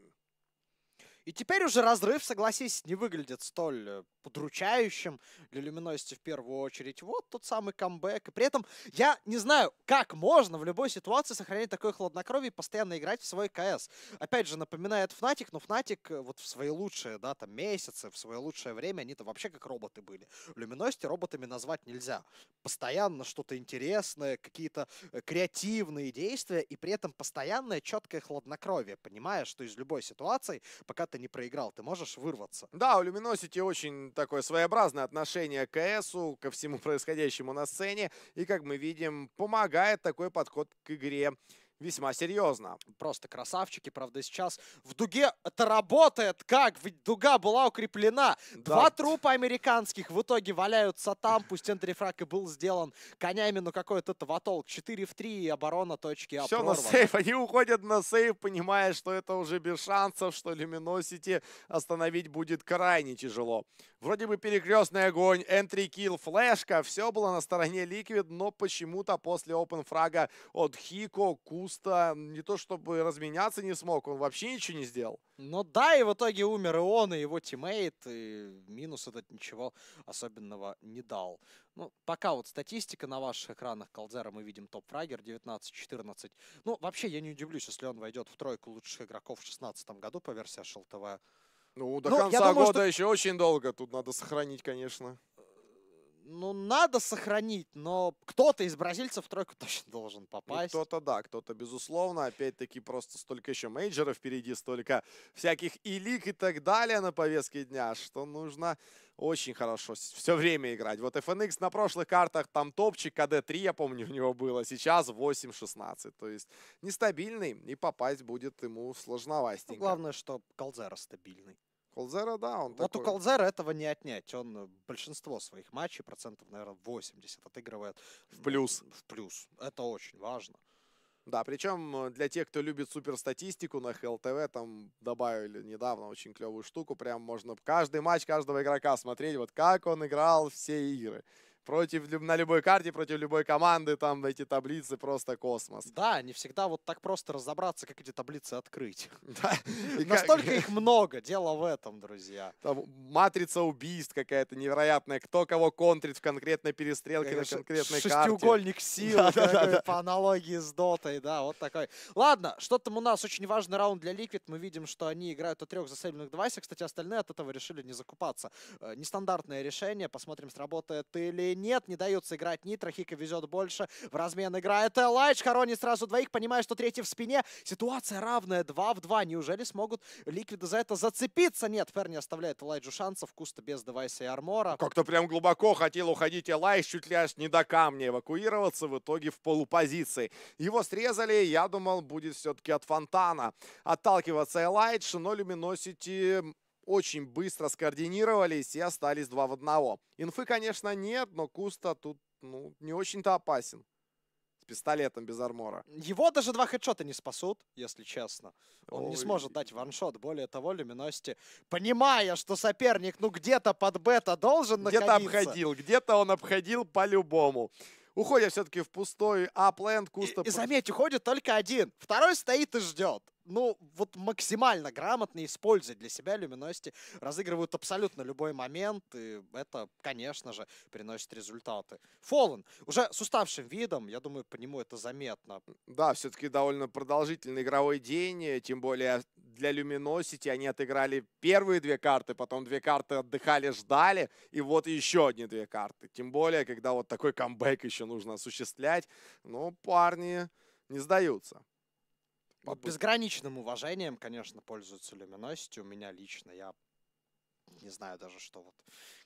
И теперь уже разрыв, согласись, не выглядит столь э, удручающим для Люминосити в первую очередь. Вот тот самый камбэк. И при этом я не знаю, как можно в любой ситуации сохранять такое хладнокровие и постоянно играть в свой КС. Опять же, напоминает Фнатик, но Фнатик э, вот в свои лучшие, да, там, месяцы, в свое лучшее время, они-то вообще как роботы были. Люминосити роботами назвать нельзя. Постоянно что-то интересное, какие-то э, креативные действия, и при этом постоянное четкое хладнокровие, понимаешь, что из любой ситуации, пока ты не проиграл, ты можешь вырваться. Да, у Luminosity очень такое своеобразное отношение к КСу, ко всему происходящему на сцене. И, как мы видим, помогает такой подход к игре весьма серьезно. Просто красавчики, правда, сейчас в дуге это работает как? Ведь дуга была укреплена. Да. Два трупа американских в итоге валяются там, пусть энтрифраг и был сделан конями, но какой-то таватолк. 4 в 3 и оборона точки А Все на прорвана. сейф. Они уходят на сейф, понимая, что это уже без шансов, что Люминосити остановить будет крайне тяжело. Вроде бы перекрестный огонь, энтри килл, флешка. Все было на стороне Ликвид, но почему-то после опен фрага от Хико, Куста не то чтобы разменяться не смог, он вообще ничего не сделал. Ну да, и в итоге умер и он, и его тиммейт, и минус этот ничего особенного не дал. Ну, пока вот статистика на ваших экранах Колдзера мы видим топ-фрагер 19-14. Ну, вообще я не удивлюсь, если он войдет в тройку лучших игроков в 2016 году по версии HLTV. Ну, до Ну, конца думаю, года что- еще очень долго. Тут надо сохранить, конечно. Ну, надо сохранить, но кто-то из бразильцев в тройку точно должен Ну, попасть. кто-то да, кто-то безусловно. Опять-таки просто столько еще мейджеров впереди, столько всяких и лиг и так далее на повестке дня, что нужно очень хорошо все время играть. Вот FNX на прошлых картах там топчик, КД-3, я помню, у него было. Сейчас 8-16. То есть нестабильный, и попасть будет ему Ну, сложновастенько. главное, что Колдзера стабильный. Колзера, да, он Вот у такой... Колдзера этого не отнять. Он э, большинство своих матчей, процентов, наверное, 80 отыгрывает В плюс. ну, В плюс. Это очень важно. Да, причем для тех, кто любит суперстатистику на ХЛТВ, там добавили недавно очень клевую штуку. Прям можно каждый матч каждого игрока смотреть, вот как он играл все игры. Против, на любой карте, против любой команды, там эти таблицы просто космос. Да, не всегда вот так просто разобраться, как эти таблицы открыть. Да, Настолько их много. Дело в этом, друзья. там матрица убийств какая-то невероятная. Кто кого контрит в конкретной перестрелке на Конечно, конкретной карте. Шестиугольник сил, по аналогии с Дотой, да, вот такой. Ладно, что там у нас очень важный раунд для Liquid. Мы видим, что они играют от трех засейбленных девайсов. Кстати, остальные от этого решили не закупаться. Э, Нестандартное решение. Посмотрим, сработает или нет. Не дается играть Нитро. Хика везет больше. В размен играет Элайдж. Хоронит сразу двоих, понимая, что третий в спине. Ситуация равная. Два в два. Неужели смогут Ликвиды за это зацепиться? Нет, Фер не оставляет Элайджу шансов. Куста без девайса и армора. Как-то прям глубоко хотел уходить Элайш, чуть ли аж не до камня эвакуироваться, в итоге в полупозиции. Его срезали, я думал, будет все-таки от фонтана отталкиваться Элайдж, но Люминосити очень быстро скоординировались и остались два в одного. Инфы, конечно, нет, но Куста тут ну, не очень-то опасен. С пистолетом без армора. Его даже два хедшота не спасут, если честно. Он не Ой. сможет дать ваншот. Более того, Люминости, понимая, что соперник, ну, где-то под бета должен Где-то находиться. обходил, где-то он обходил по-любому. Уходя все-таки в пустой апленд, И, Куста... и заметь, уходит только один. Второй стоит и ждет. Ну, вот максимально грамотно используя для себя Люминости. Разыгрывают абсолютно любой момент. И это, конечно же, приносит результаты. Фоллен уже с уставшим видом, я думаю, по нему это заметно. Да, все-таки довольно продолжительный игровой день, э, тем более для Luminosity они отыграли первые две карты, потом две карты отдыхали, ждали, и вот еще одни две карты. Тем более, когда вот такой камбэк еще нужно осуществлять, ну, парни не сдаются. Ну, Попыт- безграничным уважением, конечно, пользуются Luminosity. У меня лично, я не знаю даже, что вот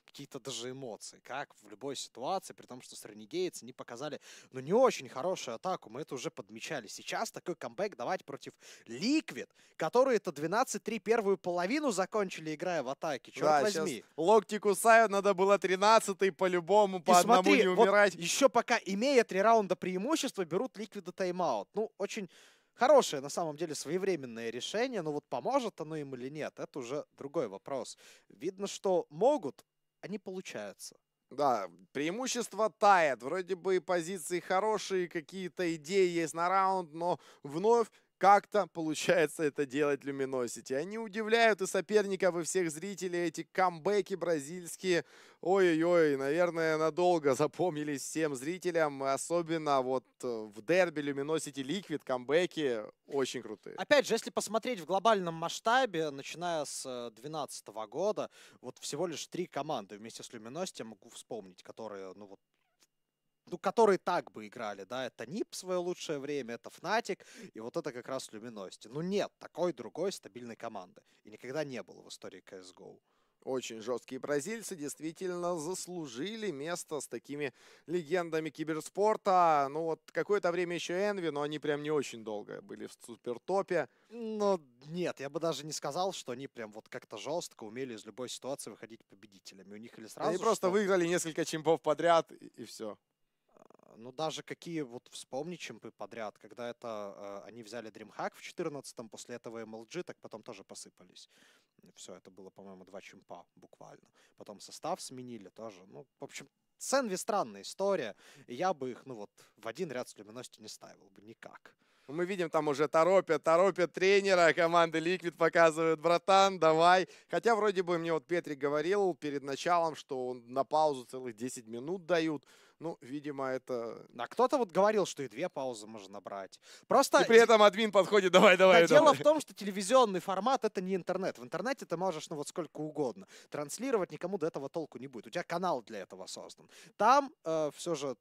какие-то даже эмоции. Как в любой ситуации, при том, что с Renegades не показали, ну, не очень хорошую атаку, мы это уже подмечали. Сейчас такой камбэк давать против Liquid, которые это 12-3 первую половину закончили, играя в атаке. Черт Да, возьми. локти кусают, надо было 13 по-любому, по одному смотри, не вот умирать. еще пока имея три раунда преимущества, берут Ликвида тайм-аут. Ну, очень хорошее, на самом деле, своевременное решение, но вот поможет оно им или нет, это уже другой вопрос. Видно, что могут, а не получается. Да, преимущество тает. Вроде бы и позиции хорошие, какие-то идеи есть на раунд, но вновь как-то получается это делать Luminosity. Они удивляют и соперников, и всех зрителей. Эти камбэки бразильские. Ой-ой-ой, наверное, надолго запомнились всем зрителям. Особенно вот э, в дерби Luminosity Liquid камбэки очень крутые. Опять же, если посмотреть в глобальном масштабе, начиная с 2012 года, вот всего лишь три команды вместе с Luminosity я могу вспомнить, которые, ну вот, ну, которые так бы играли, да, это НИП свое лучшее время, это Фнатик, и вот это как раз Люминости. Ну, нет такой другой стабильной команды. И никогда не было в истории CSGO. Очень жесткие бразильцы действительно заслужили место с такими легендами киберспорта. Ну вот какое-то время еще Энви, но они прям не очень долго были в супертопе. Ну нет, я бы даже не сказал, что они прям вот как-то жестко умели из любой ситуации выходить победителями. У них или сразу... Они просто что... выиграли несколько чемпов подряд и, и все. Ну, даже какие, вот вспомни чемпы подряд, когда это э, они взяли DreamHack в 14-м, после этого MLG, так потом тоже посыпались. Все, это было, по-моему, два чемпа буквально. Потом состав сменили тоже. Ну, в общем, с Envy странная история. И я бы их, ну вот, в один ряд с Luminosity не ставил бы никак. Ну, мы видим, там уже торопят, торопят тренера команды Liquid, показывают, братан, давай. Хотя вроде бы мне вот Петрик говорил перед началом, что на паузу целых 10 минут дают. Ну, видимо, это... А кто-то вот говорил, что и две паузы можно набрать. Просто... И при этом админ подходит, давай, давай, да, давай. Дело в том, что телевизионный формат — это не интернет. В интернете ты можешь, ну, вот сколько угодно. Транслировать никому до этого толку не будет. У тебя канал для этого создан. Там э, все же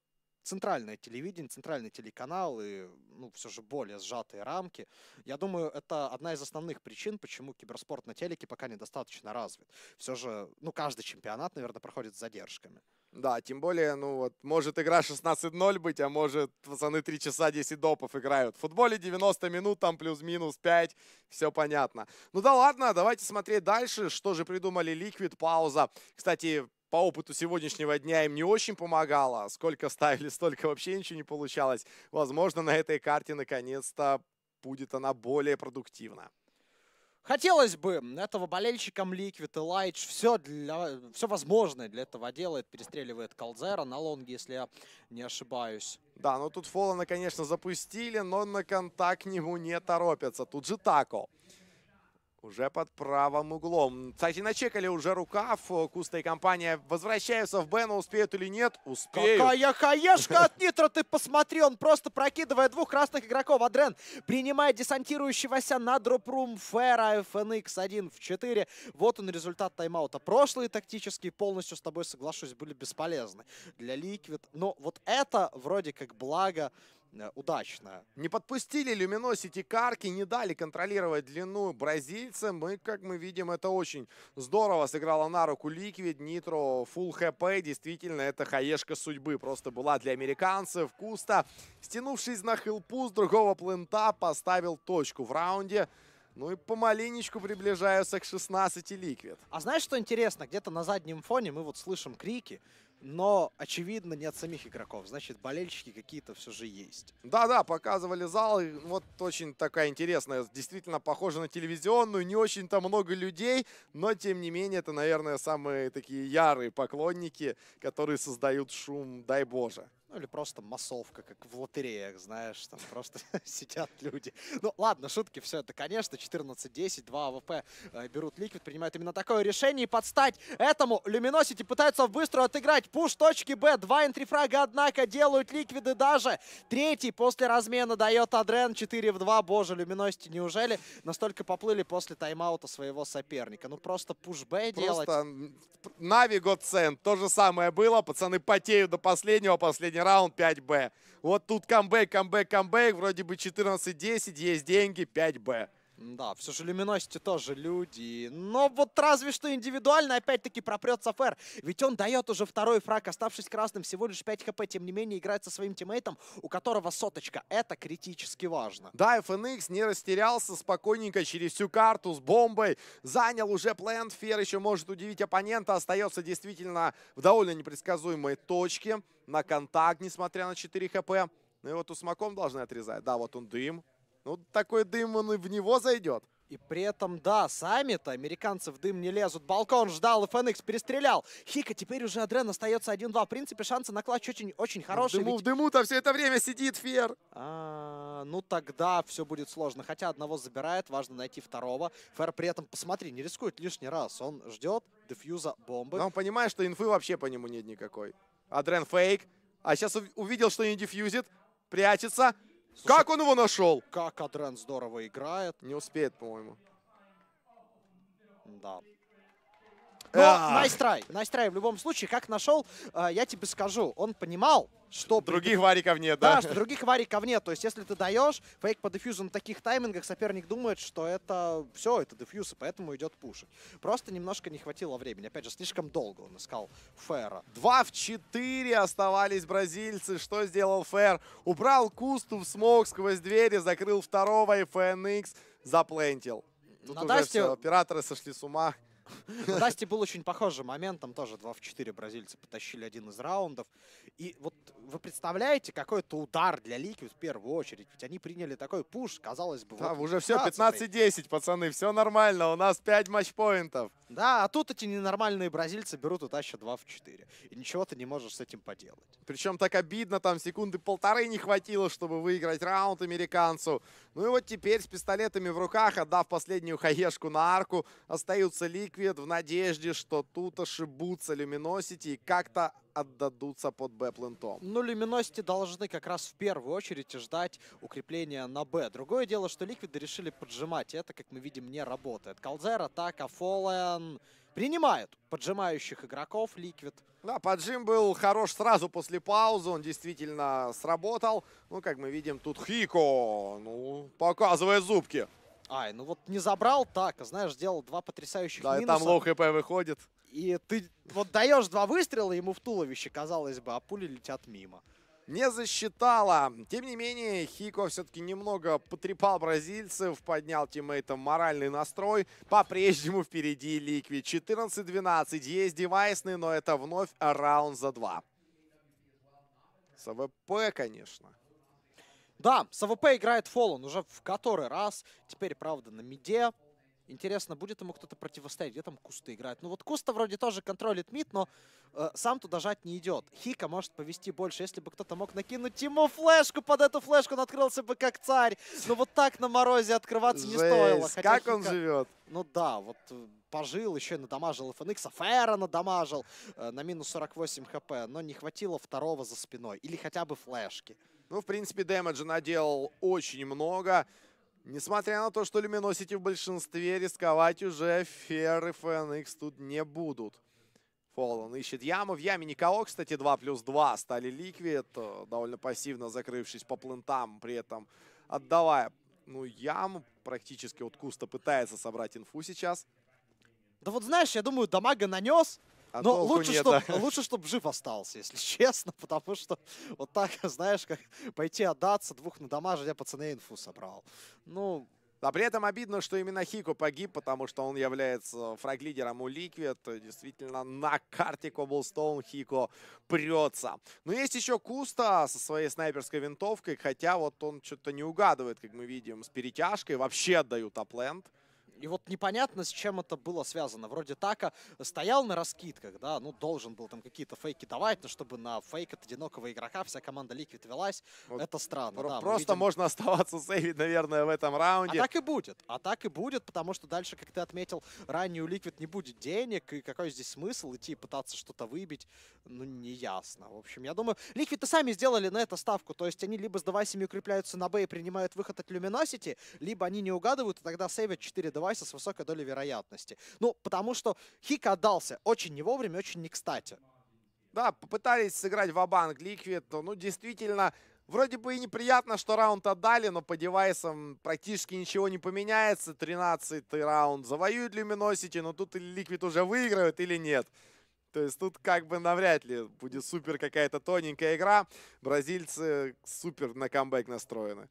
центральное телевидение, центральный телеканал и, ну, все же более сжатые рамки. Я думаю, это одна из основных причин, почему киберспорт на телеке пока недостаточно развит. Все же, ну, каждый чемпионат, наверное, проходит с задержками. Да, тем более, ну вот, может игра 16-0 быть, а может пацаны 3 часа 10 допов играют. В футболе 90 минут, там плюс-минус 5, все понятно. Ну да ладно, давайте смотреть дальше, что же придумали Liquid, пауза. Кстати, по опыту сегодняшнего дня им не очень помогало. Сколько ставили, столько вообще ничего не получалось. Возможно, на этой карте наконец-то будет она более продуктивна. Хотелось бы этого болельщикам Liquid и Лайч все, для, все возможное для этого делает. Перестреливает Калзера на лонге, если я не ошибаюсь. Да, ну тут Фолана, конечно, запустили, но на контакт к нему не торопятся. Тут же Тако. Уже под правым углом. Кстати, начекали уже рукав. Куста и компания возвращаются в Б, но успеют или нет? Успеют. Какая хаешка от Нитро, ты посмотри. Он просто прокидывает двух красных игроков. Адрен принимает десантирующегося на дропрум Фера FNX 1 в 4. Вот он результат тайм-аута. Прошлые тактические, полностью с тобой соглашусь, были бесполезны для Liquid. Но вот это вроде как благо Э, удачно. Не подпустили Luminosity карки, не дали контролировать длину бразильцам. И, как мы видим, это очень здорово сыграло на руку Liquid, Nitro, Full HP. Действительно, это хаешка судьбы просто была для американцев. Куста, стянувшись на хилпу с другого плента, поставил точку в раунде. Ну и помаленечку приближаются к 16 Liquid. А знаешь, что интересно? Где-то на заднем фоне мы вот слышим крики но, очевидно, не от самих игроков. Значит, болельщики какие-то все же есть. Да-да, показывали зал. Вот очень такая интересная, действительно похожа на телевизионную. Не очень-то много людей, но, тем не менее, это, наверное, самые такие ярые поклонники, которые создают шум, дай боже. Ну или просто массовка, как в лотереях, знаешь, там просто сидят люди. Ну ладно, шутки, все это, конечно, 14-10, 2 АВП э, берут Liquid, принимают именно такое решение. И подстать этому Luminosity пытаются быстро отыграть push точки Б. Два entry фрага, однако, делают Ликвиды даже. Третий после размена дает Адрен 4 в 2. Боже, Luminosity, неужели настолько поплыли после тайм-аута своего соперника? Ну просто push Б делать. Просто Na'Vi Godsent, то же самое было. Пацаны потеют до последнего, последнего последний раунд 5Б. Вот тут камбэк, камбэк, камбэк. Вроде бы 14-10, есть деньги, 5Б. Да, все же Luminosity тоже люди. Но вот разве что индивидуально опять-таки пропрется Фэр. Ведь он дает уже второй фраг, оставшись красным всего лишь 5 HP. Тем не менее, играет со своим тиммейтом, у которого соточка. Это критически важно. Да, FNX не растерялся спокойненько через всю карту с бомбой. Занял уже plant. Фер еще может удивить оппонента. Остается действительно в довольно непредсказуемой точке. На контакт, несмотря на 4 HP. Ну и вот у Смаком должны отрезать. Да, вот он дым. Ну, такой дым, он и в него зайдет. И при этом, да, сами-то американцы в дым не лезут. Балкон ждал, Феникс перестрелял. Хика, теперь уже Адрен остается 1-2. В принципе, шансы на клатч очень, очень хорошие. в дыму, ведь- в дыму-то все это время сидит Фер. А, ну тогда все будет сложно. Хотя одного забирает, важно найти второго. Фэр при этом, посмотри, не рискует лишний раз. Он ждет дефьюза бомбы. Но он понимает, что инфы вообще по нему нет никакой. Адрен фейк. А сейчас увидел, что не дефьюзит. Прячется. Слушай, Как он его нашел? Как Адрен здорово играет. Не успеет, по-моему. Да. Но Ах. найстрай, найстрай в любом случае, как нашел, э, я тебе скажу, он понимал, что... Других вариков нет, Да, да? что других вариков нет. То есть, если ты даешь фейк по дефьюзу на таких таймингах, соперник думает, что это все, это дефьюз, и поэтому идет пушить. Просто немножко не хватило времени. Опять же, слишком долго он искал Фэра. Два в четыре оставались бразильцы. Что сделал Фэр? Убрал Кусту в смог сквозь двери, закрыл второго, и FNX заплентил. Тут На уже Дасте- все, операторы сошли с ума. На Дасте был очень похожий момент, там тоже 2 в 4 бразильцы потащили один из раундов. И вот вы представляете, какой это удар для Liquid в первую очередь? Ведь они приняли такой push, казалось бы. Да, вот уже все, 15-й. 15-10, пацаны, все нормально. У нас 5 матчпоинтов. Да, а тут эти ненормальные бразильцы берут и тащат 2 в 4. И ничего ты не можешь с этим поделать. Причем так обидно, там секунды полторы не хватило, чтобы выиграть раунд американцу. Ну и вот теперь с пистолетами в руках, отдав последнюю хаешку на арку, остаются Ликвид в надежде, что тут ошибутся Люминосити и как-то отдадутся под Б-плентом. Ну, Люминосити должны как раз в первую очередь ждать укрепления на Б. Другое дело, что Ликвиды решили поджимать. и Это, как мы видим, не работает. Калзер, Атака, Фоллен принимают поджимающих игроков Liquid. Да, поджим был хорош сразу после паузы, он действительно сработал. Ну, как мы видим, тут Хико, ну, показывает зубки. Ай, ну вот не забрал так, а знаешь, сделал два потрясающих Да, и минуса. там low HP выходит. И ты вот даешь два выстрела ему в туловище, казалось бы, а пули летят мимо. не засчитала. Тем не менее, Хико все-таки немного потрепал бразильцев, поднял тиммейтам моральный настрой. По-прежнему впереди Liquid. 14-12. Есть девайсный, но это вновь раунд за два. С АВП, конечно. Да, с АВП играет Фоллен уже в который раз. Теперь, правда, на миде. Интересно, будет ему кто-то противостоять? Где там Куста играет? Ну вот Куста вроде тоже контролит мид, но э, сам туда жать не идет. Хика может повести больше. Если бы кто-то мог накинуть ему флешку под эту флешку, он открылся бы как царь. Но вот так на морозе открываться не стоило. Жесть, Хотя как он Хика- живет? Ну да, вот э, пожил, еще и надамажил FNX, Фэра надамажил э, на минус 48 хп, но не хватило второго за спиной. Или хотя бы флешки. Ну, в принципе, дэмэджа наделал очень много. Несмотря на то, что Люминосити в большинстве, рисковать уже Фер и FNX тут не будут. Фоллан ищет яму. В яме никого, кстати, 2 плюс 2 стали Ликвид, э, довольно пассивно закрывшись по плентам, при этом отдавая, ну, яму практически. Вот Куста пытается собрать инфу сейчас. Да вот знаешь, я думаю, дамага нанес, А но толку лучше, нет, чтоб, да. лучше, чтоб жив остался, если честно, потому что вот так, знаешь, как пойти отдаться, двух надамажить, я пацаны инфу собрал. Ну, А при этом обидно, что именно Хико погиб, потому что он является фраг-лидером у Ликвид. Действительно, на карте Коблстоун Хико прется. Но есть еще Куста со своей снайперской винтовкой, хотя вот он что-то не угадывает, как мы видим, с перетяжкой. Вообще отдают апленд. И вот непонятно, с чем это было связано. Вроде Така стоял на раскидках, да, ну, должен был там какие-то фейки давать, но чтобы на фейк от одинокого игрока вся команда Liquid велась, Вот это странно, Про- да. Просто видим- можно оставаться сейвить, наверное, в этом А раунде. так и будет. А так и будет, потому что дальше, как ты отметил, ранее у Liquid не будет денег, и какой здесь смысл идти пытаться что-то выбить, ну, не ясно. В общем, я думаю, Liquid и сами сделали на это ставку, то есть они либо с девайсами укрепляются на Б и принимают выход от Luminosity, либо они не угадывают, и тогда сейвят 4 девайса с высокой долей вероятности. Ну, потому что Хико отдался очень не вовремя, очень не кстати. Да, попытались сыграть в банк Liquid. Ну, действительно, вроде бы и неприятно, что раунд отдали, но по девайсам практически ничего не поменяется. 13-й раунд завоюет Luminosity, но тут или Liquid уже выиграют, или нет. То есть тут как бы навряд ли будет супер какая-то тоненькая игра. Бразильцы супер на камбэк настроены.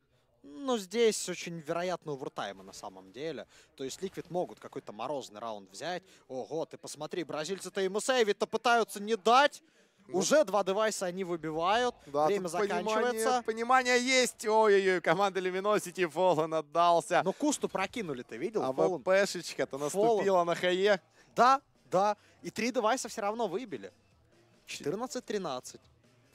Ну, здесь очень вероятно овертаймы на самом деле. То есть Ликвид могут какой-то морозный раунд взять. Ого, ты посмотри, бразильцы-то ему сейвить-то пытаются не дать. Ну. Уже два девайса они выбивают. Да, Время тут понимание- заканчивается. Понимание, есть. Ой-ой-ой, команда Luminosity Фоллан отдался. Но кусту прокинули, ты видел? а? ВПшечка-то наступила на хае. Да, да. И три девайса все равно выбили. 14-13.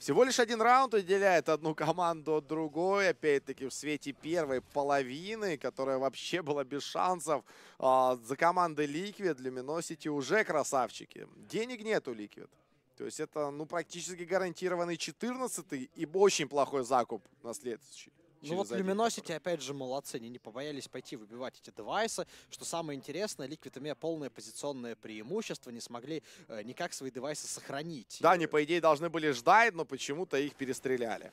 Всего лишь один раунд отделяет одну команду от другой. Опять-таки в свете первой половины, которая вообще была без шансов. А, за командой Liquid Luminosity уже красавчики. Денег нету Liquid. То есть это ну, практически гарантированный 14 и очень плохой закуп на следующий. Ну вот который- опять же, молодцы. Они не побоялись пойти выбивать эти девайсы. Что самое интересное, Liquid, имея полное позиционное преимущество, не смогли э, никак свои девайсы сохранить. Да, они, по идее, должны были ждать, но почему-то их перестреляли.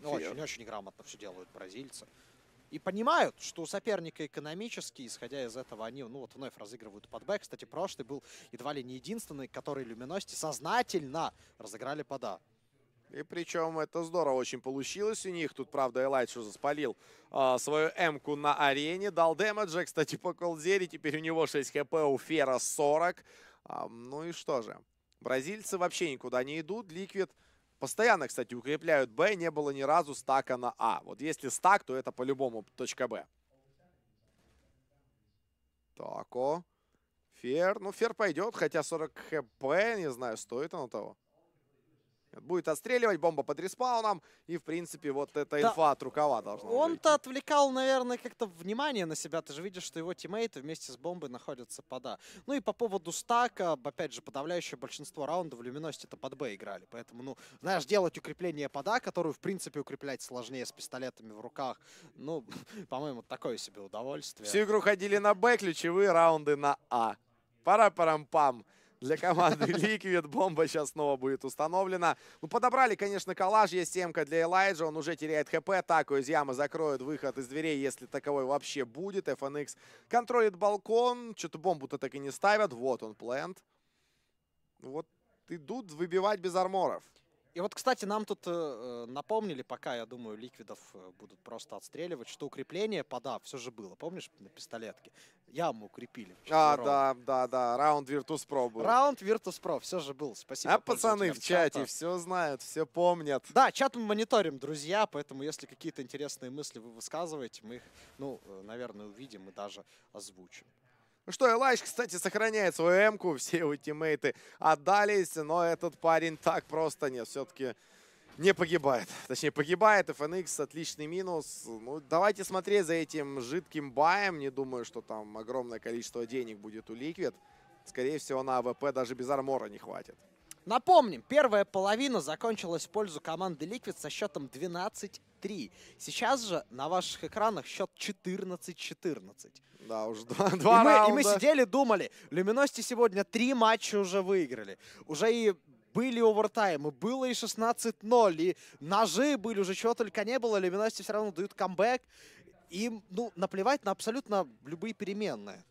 Ну, Очень-очень грамотно все делают бразильцы. И понимают, что у соперника экономически, исходя из этого, они ну, вот вновь разыгрывают под Б. Кстати, прошлый был едва ли не единственный, который Люминости сознательно разыграли под А. И причем это здорово очень получилось у них. Тут, правда, Элайджу спалил а, свою М-ку на арене. Дал дэмэджа, кстати, по колдере. Теперь у него 6 хп, у Фера 40. А, ну и что же. Бразильцы вообще никуда не идут. Ликвид постоянно, кстати, укрепляют Б. Не было ни разу стака на А. Вот если стак, то это по-любому точка Б. Так, о. Фер. Ну, Фер пойдет, хотя 40 хп, не знаю, стоит оно того. Будет отстреливать, бомба под респауном. И, в принципе, вот эта Да. инфа от рукава должна Он-то отвлекал, наверное, как-то внимание на себя. Ты же видишь, что его тиммейты вместе с бомбой находятся под А. Ну и по поводу стака, опять же, подавляющее большинство раундов в Люминости это под Б играли. Поэтому, ну, знаешь, делать укрепление под А, которую, в принципе, укреплять сложнее с пистолетами в руках, ну, по-моему, такое себе удовольствие. Всю игру ходили на Б, ключевые раунды на А. Пара-парам-пам. Для команды Liquid бомба сейчас снова будет установлена. Ну, подобрали, конечно, коллаж. Есть семка для Элайджа. Он уже теряет хп. Таку из ямы закроет выход из дверей, если таковой вообще будет. FNX контролит балкон. Что-то бомбу-то так и не ставят. Вот он, плент. Вот идут выбивать без арморов. И вот, кстати, нам тут э, э, напомнили, пока, я думаю, ликвидов э, будут просто отстреливать, что укрепление под А все же было. Помнишь, на пистолетке? Яму укрепили. А, да, да, да. Раунд Virtus Pro был. Раунд Virtus.pro, все же был. Спасибо. А пацаны в чате чата. все знают, все помнят. Да, чат мы мониторим, друзья, поэтому если какие-то интересные мысли вы высказываете, мы их, ну, э, наверное, увидим и даже озвучим. Ну что, Элайш, кстати, сохраняет свою М-ку, все его тиммейты отдались, но этот парень так просто нет, все-таки не погибает. Точнее, погибает, FNX отличный минус. Ну, давайте смотреть за этим жидким баем, не думаю, что там огромное количество денег будет у Liquid. Скорее всего, на АВП даже без армора не хватит. Напомним, первая половина закончилась в пользу команды Liquid со счетом 12-3. Сейчас же на ваших экранах счет 14-14. Да, уж два, И два мы, и раунда. мы сидели, думали, Luminosity сегодня три матча уже выиграли. Уже и были овертаймы, было и 16-0, и ножи были, уже чего только не было. Luminosity все равно дают камбэк. Им, ну, наплевать на абсолютно любые переменные.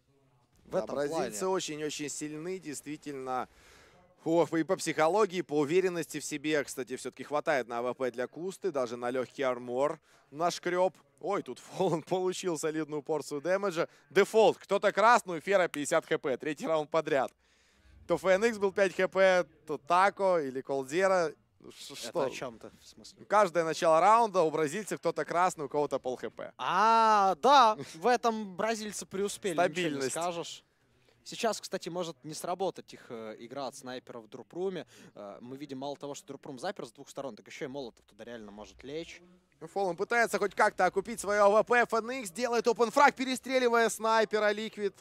В Да, этом бразильцы очень-очень сильны, действительно. Ох, и по психологии, по уверенности в себе, кстати, все-таки хватает на АВП для Кусты, даже на легкий армор нашкреб. Ой, тут Фоллен получил солидную порцию дэмэджа. Дефолт. Кто-то красную, Фера 50 HP. Третий раунд подряд. То FNX был 5 HP, то Тако или Колдзера. Это Что? о чем то в смысле? Каждое начало раунда у бразильцев кто-то красный, у кого-то пол HP. А, да, в этом бразильцы преуспели, ничего не Стабильность. скажешь. Сейчас, кстати, может не сработать их э, игра от снайперов в дропруме. Э, мы видим мало того, что drop room запер с двух сторон, так еще и Молотов туда реально может лечь. Фоллен пытается хоть как-то окупить свое АВП. FNX делает open frag, перестреливая снайпера Liquid.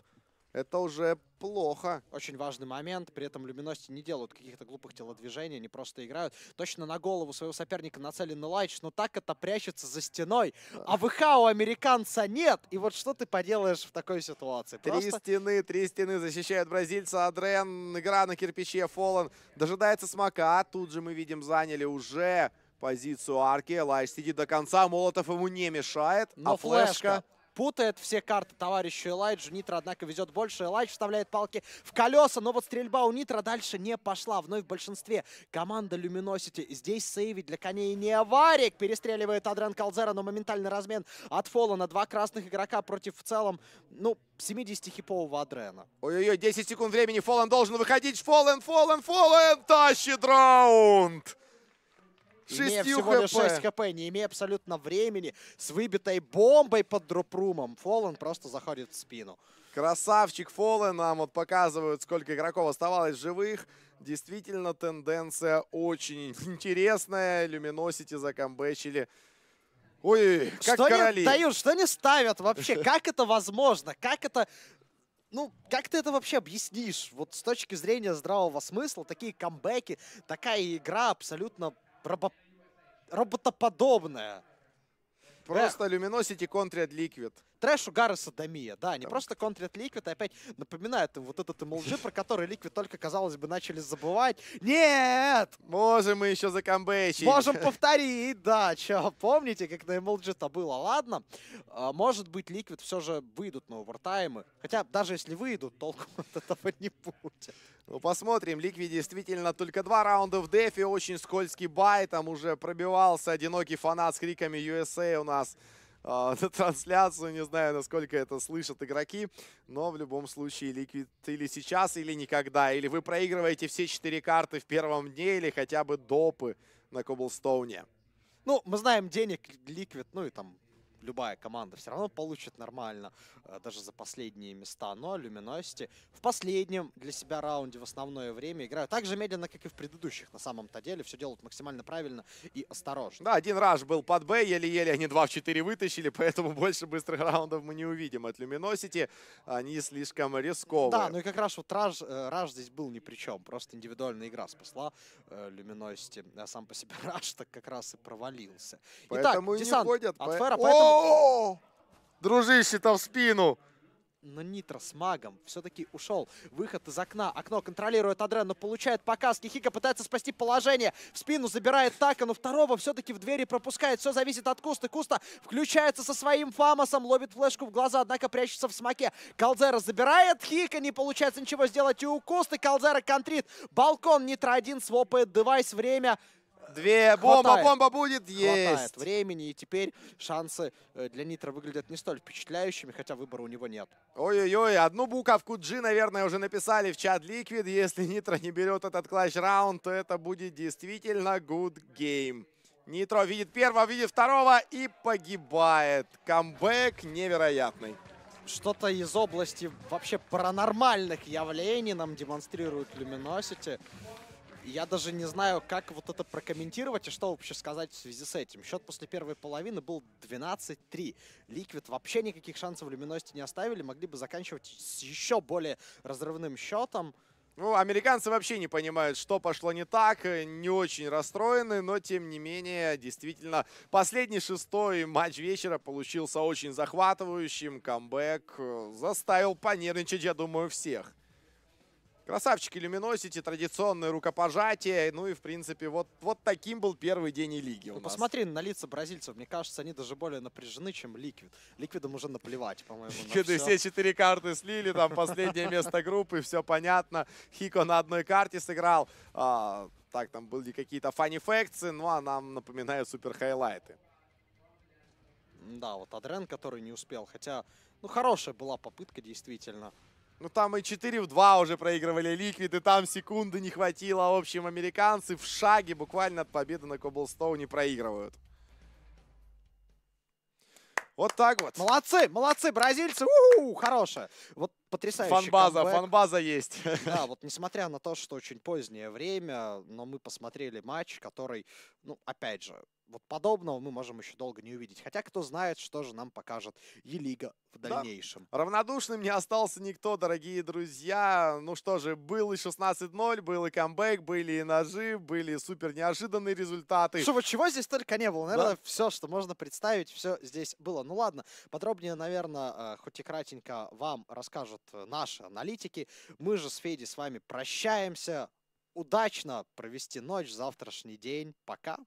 Это уже плохо. Очень важный момент. При этом Luminosity не делают каких-то глупых телодвижений, они просто играют. Точно на голову своего соперника нацелен лайч, но Тако прячется за стеной. А ВХ у американца нет. И вот что ты поделаешь в такой ситуации? Три Просто стены, три стены защищают бразильца. Адрен, игра на кирпиче, Фоллен дожидается смока. А Тут же мы видим, заняли уже позицию арки. Лайш сидит до конца, Молотов ему не мешает. Но а флешка... флешка. Путает все карты товарищу Элайджу. Нитро, однако, везет больше. Элайдж вставляет палки в колеса, но вот стрельба у Нитро дальше не пошла. Вновь в большинстве команда Luminosity. Здесь сейвить для коней не аварик. Перестреливает Адрен Калзера, но моментальный размен от Фола на два красных игрока против в целом, ну, 70-хипового Адрена. Ой-ой-ой, 10 секунд времени. Фоллен должен выходить. Фоллен, Фоллен, Фоллен тащит раунд. Имея всего лишь 6 хп. хп, не имея абсолютно времени, с выбитой бомбой под дропрумом, Фоллен просто заходит в спину. Красавчик Фоллен. Нам вот показывают, сколько игроков оставалось живых. Действительно, тенденция очень интересная. Люминосити закомбэчили. Ой, как что короли. не дают, что не ставят вообще? Как это возможно? Как это... Ну, как ты это вообще объяснишь? Вот с точки зрения здравого смысла, такие камбэки, такая игра абсолютно робо- роботоподобная. Просто Luminosity контрят Liquid. Трэш, угар и садомия. Да, не просто контрят Liquid, а опять напоминает вот этот MLG, про который Liquid только, казалось бы, начали забывать. Нет! Можем мы еще закомбэчить. Можем повторить, да. Чё, помните, как на MLG-то было? Ладно. А, Может быть, Liquid все же выйдут на овертаймы. Хотя, даже если выйдут, толку от этого не будет. Ну, посмотрим. Liquid действительно только два раунда в дефе. Очень скользкий buy. Там уже пробивался одинокий фанат с криками USA у нас на трансляцию. Не знаю, насколько это слышат игроки. Но в любом случае Liquid или сейчас, или никогда. Или вы проигрываете все четыре карты в первом дне, или хотя бы допы на Коблстоуне. Ну, мы знаем, денег Liquid, ну и там любая команда все равно получит нормально, э, даже за последние места. Но Люминосити в последнем для себя раунде в основное время играют так же медленно, как и в предыдущих на самом-то деле. Все делают максимально правильно и осторожно. Да, один раш был под Б, еле-еле они 2 в 4 вытащили, поэтому больше быстрых раундов мы не увидим от Люминосити. Они слишком рисковые. Да, ну и как раз вот Раж, э, Раж здесь был ни при чем. Просто индивидуальная игра спасла э, Люминосити. А сам по себе Раж так как раз и провалился. Поэтому Итак, и не десант ходят. от Фера, поэтому... О! Дружище-то в спину. Но Нитро с магом все-таки ушел. Выход из окна. Окно контролирует Адрен, но получает показ. Хика пытается спасти положение. В спину забирает Така, но второго все-таки в двери пропускает. Все зависит от Кусты. Куста включается со своим фамосом, ловит флешку в глаза, однако прячется в смоке. Калзера забирает Хика, не получается ничего сделать и у Кусты. Калзера контрит. Балкон Нитро один свопает девайс. Время Две. Бомба, Хватает. бомба будет. хватает Есть. времени. И теперь шансы э, для Нитро выглядят не столь впечатляющими, хотя выбора у него нет. Ой-ой-ой, одну буковку G, наверное, уже написали в чат Liquid. Если Нитро не берет этот клатч-раунд, то это будет действительно good game. Нитро видит первого, видит второго и погибает. Камбэк невероятный. что-то из области вообще паранормальных явлений нам демонстрирует Luminosity. Я даже не знаю, как вот это прокомментировать и что вообще сказать в связи с этим. Счет после первой половины был 12-3. Ликвид вообще никаких шансов Luminosity не оставили. Могли бы заканчивать с еще более разрывным счетом. Ну, американцы вообще не понимают, что пошло не так, э, не очень расстроены, но тем не менее, действительно, последний шестой матч вечера получился очень захватывающим. Камбэк э, заставил понервничать, я думаю, всех. Красавчики Luminosity, традиционное рукопожатие. Ну и, в принципе, вот, вот таким был первый день ELEAGUE у Ну, нас. посмотри на лица бразильцев. Мне кажется, они даже более напряжены, чем Liquid. Ликвидам уже наплевать, по-моему, всё. все четыре карты слили, там последнее место группы, все понятно. Hiko на одной карте сыграл. А, так, там были какие-то фэкции, ну а нам напоминают супер хайлайты. Да, вот AdreN, который не успел. Хотя, ну, хорошая была попытка, действительно. Ну там и 4 в 2 уже проигрывали Ликвид, и там секунды не хватило. В общем, американцы в шаге буквально от победы на Коблстоуне проигрывают. Вот так вот. Молодцы, молодцы, бразильцы. У хорошая. Вот потрясающий Фанбаза, камбэк. фанбаза есть. Да, вот несмотря на то, что очень позднее время, но мы посмотрели матч, который, ну, опять же, вот подобного мы можем еще долго не увидеть. Хотя кто знает, что же нам покажет Елига в Да. дальнейшем. Равнодушным не остался никто, дорогие друзья. Ну что же, был и 16-0, был и камбэк, были и ножи, были супер неожиданные результаты. Что, вот чего здесь только не было? Наверное, все, что можно представить, все здесь было. Ну ладно, подробнее, наверное, хоть и кратенько вам расскажут э, наши аналитики. Мы же с Феди с вами прощаемся. Удачно провести ночь, завтрашний день. Пока.